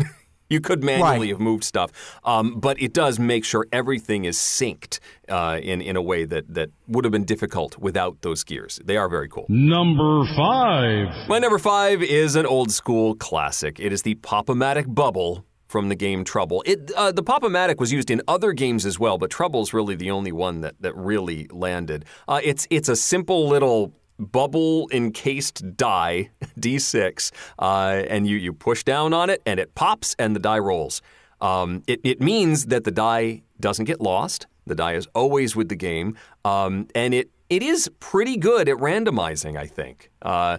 You could manually Right. have moved stuff, um, but it does make sure everything is synced uh, in in a way that that would have been difficult without those gears. They are very cool. Number five. My number five is an old school classic. It is the Pop-O-Matic Bubble from the game Trouble. It uh, the Pop-O-Matic was used in other games as well, but Trouble's really the only one that that really landed. Uh, it's it's a simple little bubble encased die (laughs) d6 uh, and you you push down on it and it pops and the die rolls um, it, it means that the die doesn't get lost the die is always with the game um, and it it is pretty good at randomizing i think uh,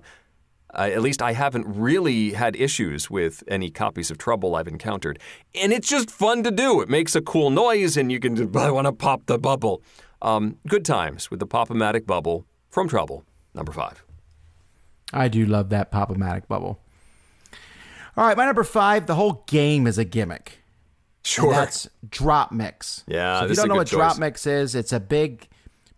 at least I haven't really had issues with any copies of Trouble I've encountered. And it's just fun to do. It makes a cool noise, and you can, just, (laughs) I want to pop the bubble. Um, good times with the Pop-O-Matic Bubble from Trouble, number five. I do love that Pop-O-Matic bubble. All right, my number five. The whole game is a gimmick. Sure. That's DropMix. Yeah, So if you don't know what DropMix is, it's a big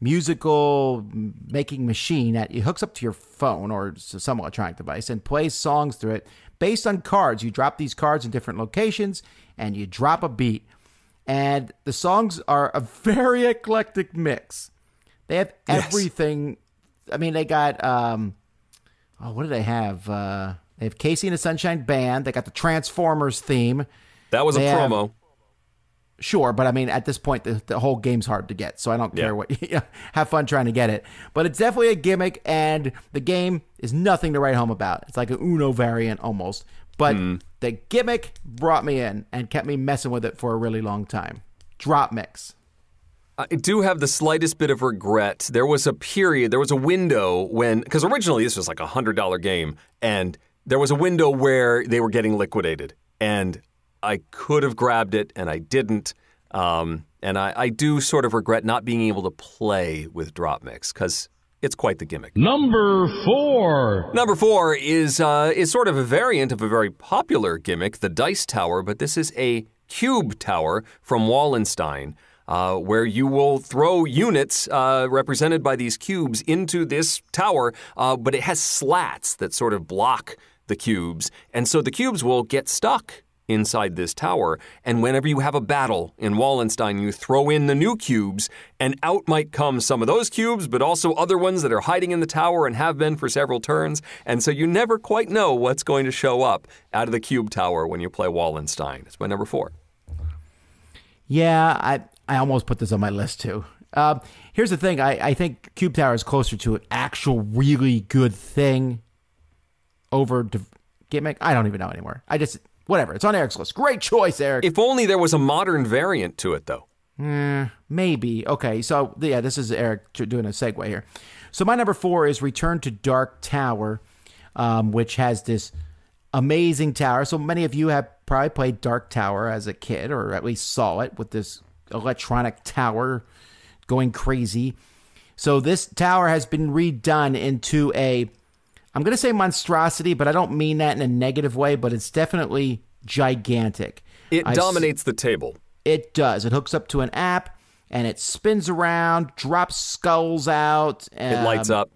musical making machine that it hooks up to your phone or some electronic device and plays songs through it based on cards. You drop these cards in different locations and you drop a beat. And the songs are a (laughs) very eclectic mix. They have Yes. I mean, they got um, oh, what do they have? Uh, they have KC and the Sunshine Band. They got the Transformers theme. That was a They have- promo. Sure, but I mean, at this point, the, the whole game's hard to get, so I don't Yeah. care what. (laughs) You have fun trying to get it, but it's definitely a gimmick, and the game is nothing to write home about. It's like an Uno variant almost, but Hmm. the gimmick brought me in and kept me messing with it for a really long time. DropMix. I do have the slightest bit of regret. There was a period, there was a window when, because originally this was like a $100 game, and there was a window where they were getting liquidated. And I could have grabbed it, and I didn't. Um, and I, I do sort of regret not being able to play with DropMix because it's quite the gimmick. Number 4. Number four is uh, is sort of a variant of a very popular gimmick, the Dice Tower, but this is a cube tower from Wallenstein. Uh, where you will throw units uh, represented by these cubes into this tower, uh, but it has slats that sort of block the cubes. And so the cubes will get stuck inside this tower. And whenever you have a battle in Wallenstein, you throw in the new cubes, and out might come some of those cubes, but also other ones that are hiding in the tower and have been for several turns. And so you never quite know what's going to show up out of the cube tower when you play Wallenstein. It's my number four. Yeah, I I almost put this on my list too. Um, here's the thing: I, I think Cube Tower is closer to an actual really good thing over de- gimmick. I don't even know anymore. I just whatever. It's on Eric's list. Great choice, Eric. If only there was a modern variant to it, though. Maybe. Okay, so yeah, this is Eric doing a segue here. So my number four is Return to Dark Tower, um, which has this amazing tower. So many of you have probably played Dark Tower as a kid, or at least saw it with this electronic tower going crazy. So this tower has been redone into a, I'm going to say monstrosity, but I don't mean that in a negative way, but it's definitely gigantic. It I've dominates the table. it does. It hooks up to an app and it spins around, drops skulls out. And it lights up.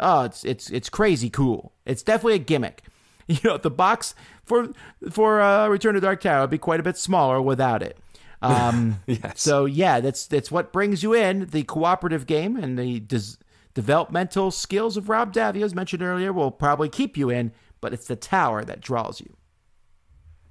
Oh, it's it's it's crazy cool. It's definitely a gimmick. (laughs) You know, the box for for uh, Return to Dark Tower would be quite a bit smaller without it. Um, (laughs) Yes. So yeah, that's that's what brings you in. The cooperative game and the des- developmental skills of Rob Daviau, as mentioned earlier, will probably keep you in. But it's the tower that draws you.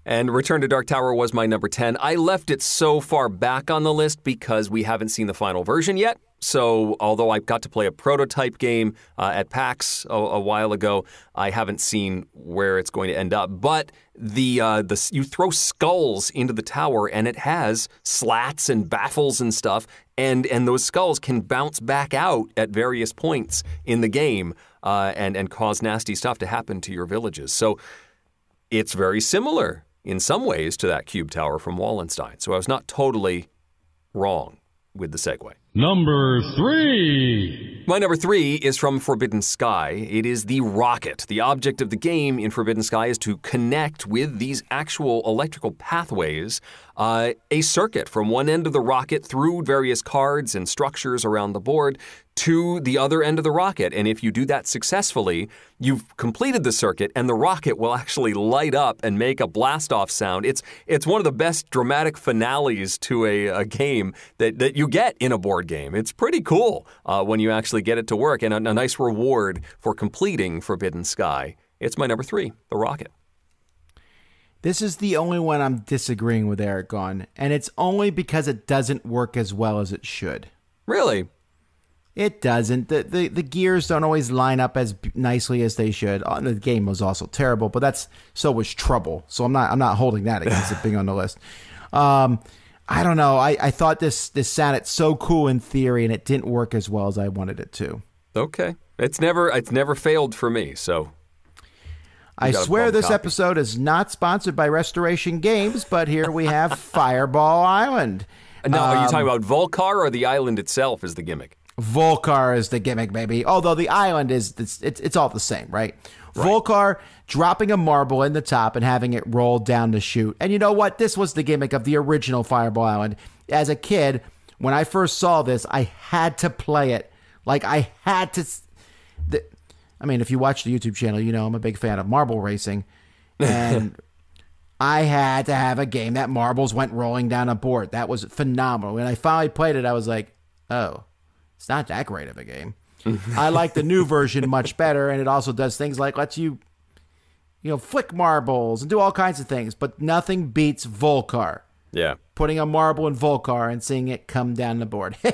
And Return to Dark Tower was my number 10. I left it so far back on the list because we haven't seen the final version yet. So, although I got to play a prototype game uh, at PAX a, a while ago, I haven't seen where it's going to end up. But the uh, the you throw skulls into the tower, and it has slats and baffles and stuff, and and those skulls can bounce back out at various points in the game, uh, and and cause nasty stuff to happen to your villages. So it's very similar in some ways to that cube tower from Wallenstein. So I was not totally wrong with the segue. Number 3. My number three is from Forbidden Sky. It is the rocket. The object of the game in Forbidden Sky is to connect with these actual electrical pathways uh, a circuit from one end of the rocket through various cards and structures around the board to the other end of the rocket. And if you do that successfully, you've completed the circuit and the rocket will actually light up and make a blast off sound. It's it's one of the best dramatic finales to a, a game that, that you get in a board game. It's pretty cool uh, when you actually get it to work and a, a nice reward for completing Forbidden Sky. It's my number three, the rocket. This is the only one I'm disagreeing with Eric on, and it's only because it doesn't work as well as it should. Really? It doesn't. The, the the gears don't always line up as nicely as they should. Uh, The game was also terrible, but that's so was Trouble. So I'm not I'm not holding that against it being on the list. Um, I don't know. I, I thought this this sounded so cool in theory, and it didn't work as well as I wanted it to. Okay. It's never it's never failed for me. So I swear this copy. episode is not sponsored by Restoration Games, but here we have (laughs) Fireball Island. now, are you Um, talking about Vul-Kar or the island itself is the gimmick? Vul-Kar is the gimmick, maybe. Although the island is it's it's, it's all the same, right? Vul-Kar dropping a marble in the top and having it roll down the chute. And you know what? This was the gimmick of the original Fireball Island. As a kid, when I first saw this, I had to play it. Like I had to. The, I mean, if you watch the YouTube channel, you know I'm a big fan of marble racing, and (laughs) I had to have a game that marbles went rolling down a board. That was phenomenal. When I finally played it, I was like, oh, it's not that great of a game. I like the new version much better, and it also does things like lets you, you know, flick marbles and do all kinds of things. But nothing beats Vul-Kar. Yeah. Putting a marble in Vul-Kar and seeing it come down the board. (laughs)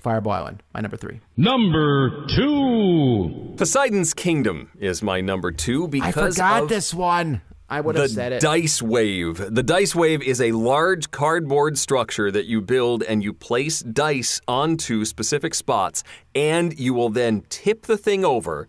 Fireball Island, my number three. Number 2. Poseidon's Kingdom is my number two because I because forgot of, this one. I would the have said it. dice wave. The dice wave is a large cardboard structure that you build and you place dice onto specific spots, and you will then tip the thing over,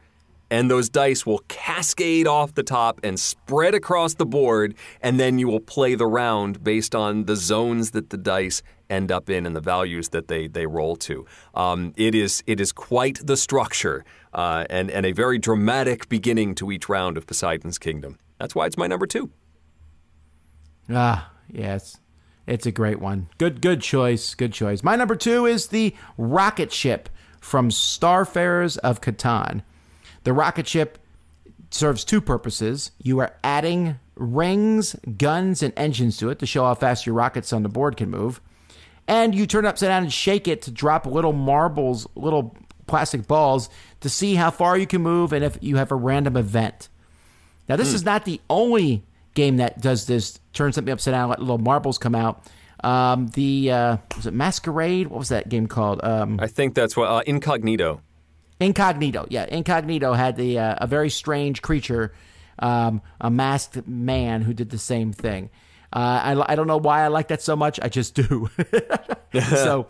and those dice will cascade off the top and spread across the board, and then you will play the round based on the zones that the dice end up in and the values that they they roll to. Um, it is it is quite the structure uh, and and a very dramatic beginning to each round of Poseidon's Kingdom. That's why it's my number two. Ah, yes. It's a great one. Good good choice. Good choice. My number 2 is the rocket ship from Starfarers of Catan. The rocket ship serves two purposes. You are adding rings, guns, and engines to it to show how fast your rockets on the board can move. And you turn it upside down and shake it to drop little marbles, little plastic balls to see how far you can move and if you have a random event. Now, this is not the only game that does this. Turn something upside down, let little marbles come out. Um, the uh, was it Masquerade? What was that game called? Um, I think that's what uh, Incognito. Incognito. Yeah, Incognito had the uh, a very strange creature, um, a masked man who did the same thing. Uh, I, I don't know why I like that so much. I just do. (laughs) so,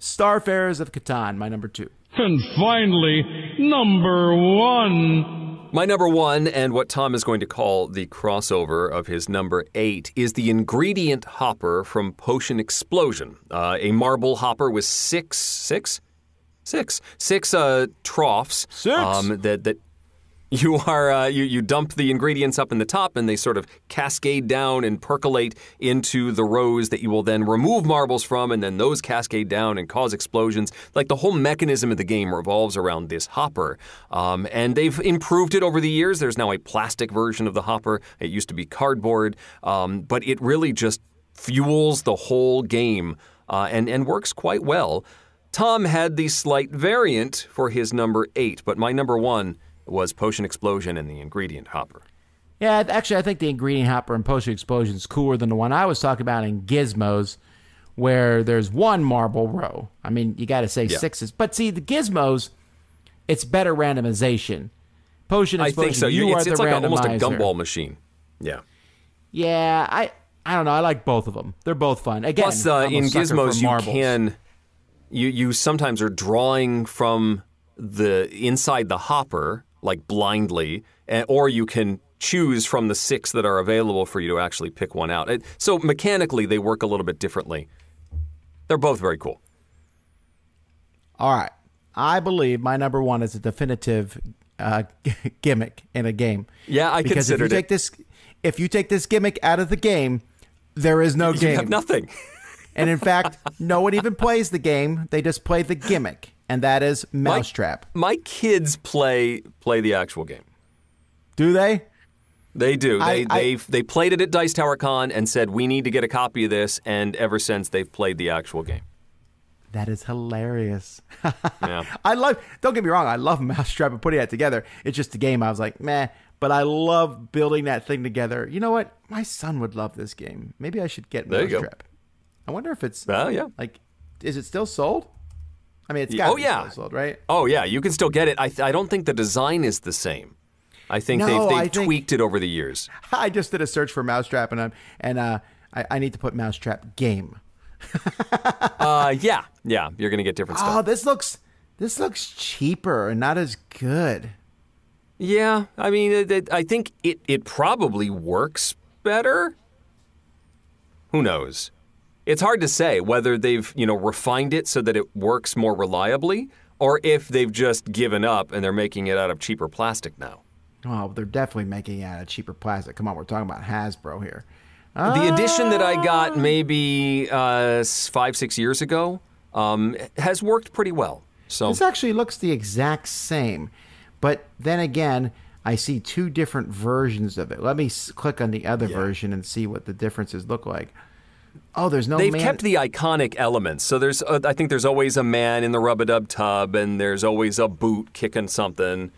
Starfarers of Catan, my number two. And finally, number one. My number one, and what Tom is going to call the crossover of his number eight, is the ingredient hopper from Potion Explosion. Uh, a marble hopper with six, six, six, six uh, troughs. Six? Um, that that you are uh, you you dump the ingredients up in the top, and they sort of cascade down and percolate into the rows that you will then remove marbles from, and then those cascade down and cause explosions. Like the whole mechanism of the game revolves around this hopper, um, and they've improved it over the years. There's now a plastic version of the hopper. It used to be cardboard, um, but it really just fuels the whole game uh, and and works quite well. Tom had the slight variant for his number eight, but my number one was Potion Explosion and the Ingredient Hopper. Yeah, actually, I think the ingredient hopper and Potion Explosion is cooler than the one I was talking about in Gizmos, where there's one marble row. I mean, you got to say Yeah. sixes. But see, the Gizmos, it's better randomization. Potion I Explosion, think so. you You- are it's the it's like a, almost a gumball machine. Yeah. Yeah, I I don't know. I like both of them. They're both fun. Again, Plus, uh, in Gizmos, you can you you sometimes are drawing from the inside the hopper like blindly, or you can choose from the six that are available for you to actually pick one out. So mechanically, they work a little bit differently. They're both very cool. All right. I believe my number one is a definitive uh, (laughs) gimmick in a game. Yeah, I because if you considered take it. this, if you take this gimmick out of the game, there is no You game. have nothing. And in fact, no one even plays the game. They just play the gimmick, and that is Mousetrap. My kids play play the actual game. Do they? They do. I- They I- they played it at Dice Tower Con and said we need to get a copy of this, and ever since they've played the actual game. That is hilarious. (laughs) Yeah. I love. Don't get me wrong. I love Mousetrap and putting that together. It's just a game. I was like, meh. But I love building that thing together. You know what? My son would love this game. Maybe I should get There. Mousetrap. I wonder if it's Well, yeah. like, is it still sold? I mean, it's Yeah, got oh, yeah. sold, right? Oh yeah, you can still get it. I th- I don't think the design is the same. I think No, they've they've I think- tweaked it over the years. (laughs) I just did a search for Mousetrap, and I'm and uh, I, I need to put Mousetrap game. (laughs) Uh, yeah, yeah, you're gonna get different stuff. Oh, stuff. this looks this looks cheaper and not as good. Yeah, I mean, it, it, I think it it probably works better. Who knows? It's hard to say whether they've you know refined it so that it works more reliably, or if they've just given up and they're making it out of cheaper plastic now. Oh, they're definitely making it out of cheaper plastic. Come on, we're talking about Hasbro here. The edition that I got maybe uh, five six years ago um, has worked pretty well. So This actually looks the exact same, but then again, I see two different versions of it. Let me click on the other version and see what the differences look like. Oh, there's no They've man- kept the iconic elements. So there's, uh, I think there's always a man in the rub a dub tub, and there's always a boot kicking something,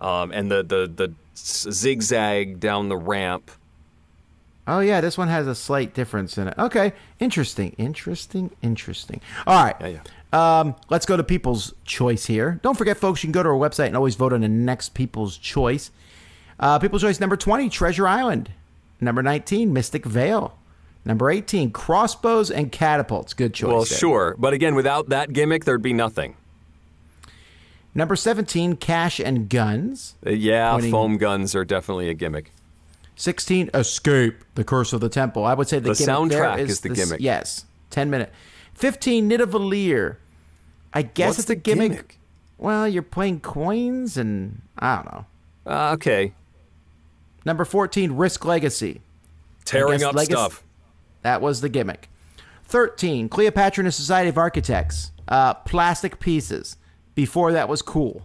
um, and the the the zigzag down the ramp. Oh yeah, this one has a slight difference in it. Okay, interesting, interesting, interesting. All right, Yeah, Um, let's go to People's Choice here. Don't forget, folks, you can go to our website and always vote on the next People's Choice. Uh, People's Choice number twenty, Treasure Island. Number 19, Mystic Vale. Number 18, crossbows and catapults. Good choice. Well, there. sure, but again, without that gimmick, there'd be nothing. Number 17, cash and guns. Uh, yeah, Pointing- foam guns are definitely a gimmick. 16, Escape, The Curse of the Temple. I would say the, The soundtrack is, is the gimmick. Yes, 10 minute. 15, Nidavellir. I guess What's it's a gimmick. gimmick? Well, you're playing coins and I don't know. Uh, okay, Number 14, Risk Legacy. tearing up legacy- stuff. That was the gimmick. 13, Cleopatra and the Society of Architects. Uh, plastic pieces. Before that was cool.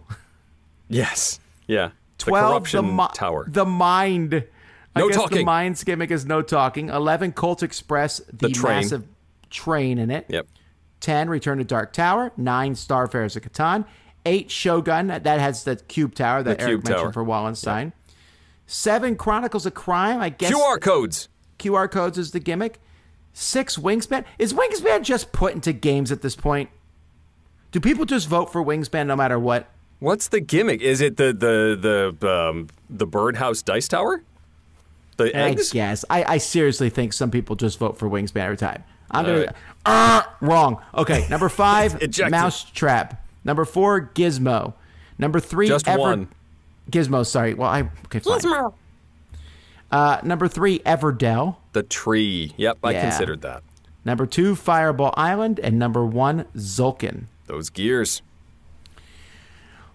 Yes, yeah. The 12, corruption the, mi- tower. The mind. I No guess the mind's gimmick is no talking. 11, Colt Express, the, The train. massive train in it. Yep. 10, Return to Dark Tower. 9, Starfarers of Catan. 8, Shogun. That has the cube tower that The Eric cube mentioned tower. for Wallenstein. 7, Chronicles of Crime. I guess QR codes. QR codes is the gimmick. 6, Wingspan. Is Wingspan just put into games at this point? Do people just vote for Wingspan no matter what? What's the gimmick? Is it the the the um, the birdhouse dice tower? The eggs? I guess. I, I seriously think some people just vote for Wingspan every time. I'm All gonna right. uh, wrong. Okay, number (laughs) five, Ejected. Mousetrap. Number four, Gizmo. Number three, Just Ever- one. Gizmo. Sorry. Well, I okay. Fine. Gizmo. Uh, number three, Everdell. The tree. Yep, I Yeah. considered that. Number two, Fireball Island, and number one, Tzolk'in. Those gears.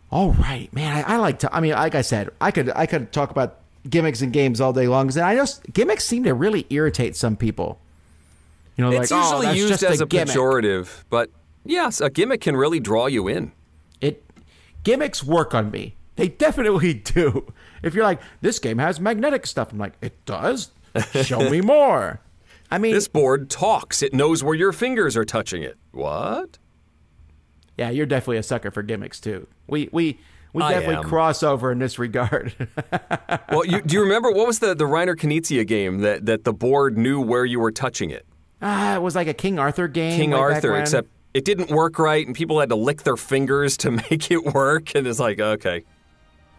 All right, man. I, I like to. I mean, like I said, I could I could talk about gimmicks and games all day long. And I know s- gimmicks seem to really irritate some people. You know, It's like oh, usually that's used just as a a pejorative, but yes, a gimmick can really draw you in. It gimmicks work on me. They definitely (laughs) do. If you're like, this game has magnetic stuff, I'm like, it does. Show me more. I mean, This board talks. It knows where your fingers are touching it. What? yeah, you're definitely a sucker for gimmicks too. We we we I definitely am. cross over in this regard. (laughs) Well, you, do you remember what was the the Reiner Knizia game that that the board knew where you were touching it? ah, it was like a King Arthur game. King Arthur, except it didn't work right, and people had to lick their fingers to (laughs) make it work. And it's like, okay,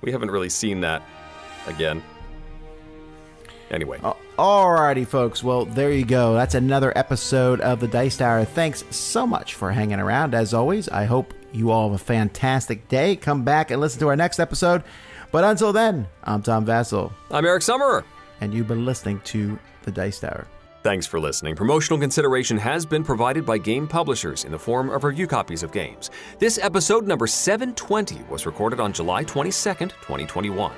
we haven't really seen that again. Anyway, uh, Alrighty, folks. Well, there you go. That's another episode of the Dice Tower. Thanks so much for hanging around. As always, I hope you all have a fantastic day. Come back and listen to our next episode. But until then, I'm Tom Vasel, I'm Eric Summerer. and you've been listening to the Dice Tower. Thanks for listening. Promotional consideration has been provided by game publishers in the form of review copies of games. This episode number 720 was recorded on July 22nd, 2021.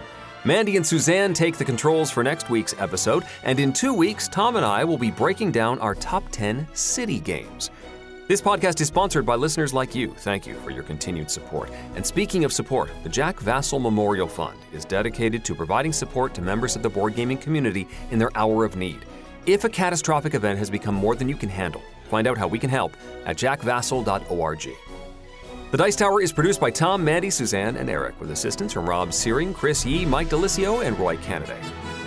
Mandy and Suzanne take the controls for next week's episode, and in two weeks, Tom and I will be breaking down our top 10 city games. This podcast is sponsored by listeners like you. Thank you for your continued support. And speaking of support, the Jack Vasel Memorial Fund is dedicated to providing support to members of the board gaming community in their hour of need. If a catastrophic event has become more than you can handle, find out how we can help at jackvasel.org. The Dice Tower is produced by Tom, Mandy, Suzanne, and Eric, with assistance from Rob Searing, Chris Yee, Mike DiLisio, and Roy Canaday.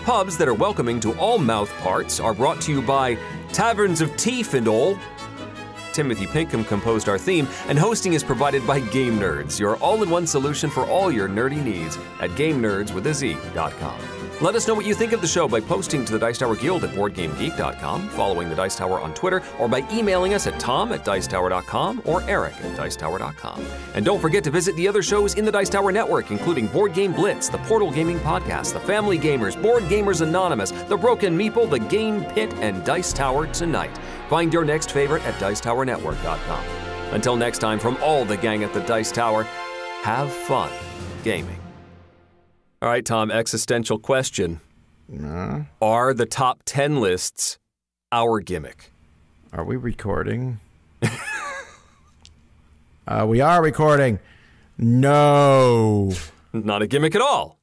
Pubs that are welcoming to all mouth parts are brought to you by Taverns of Tiefenthal. Timothy Pinkham composed our theme, and hosting is provided by GameNerdz, your all in one solution for all your nerdy needs at GameNerdz.com. Let us know what you think of the show by posting to the Dice Tower Guild at BoardGameGeek.com, following the Dice Tower on Twitter, or by emailing us at tom at Dicetower.com or eric at Dicetower.com. And don't forget to visit the other shows in the Dice Tower Network, including Board Game Blitz, the Portal Gaming Podcast, the Family Gamers, Board Gamers Anonymous, the Broken Meeple, the Game Pit, and Dice Tower Tonight. Find your next favorite at Dicetower.network.com. Until next time, from all the gang at the Dice Tower, have fun gaming. All right, Tom, existential question. Are the top 10 lists our gimmick? Are we recording? (laughs) uh, we are recording. No. Not a gimmick at all.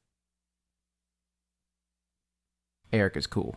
Eric is cool.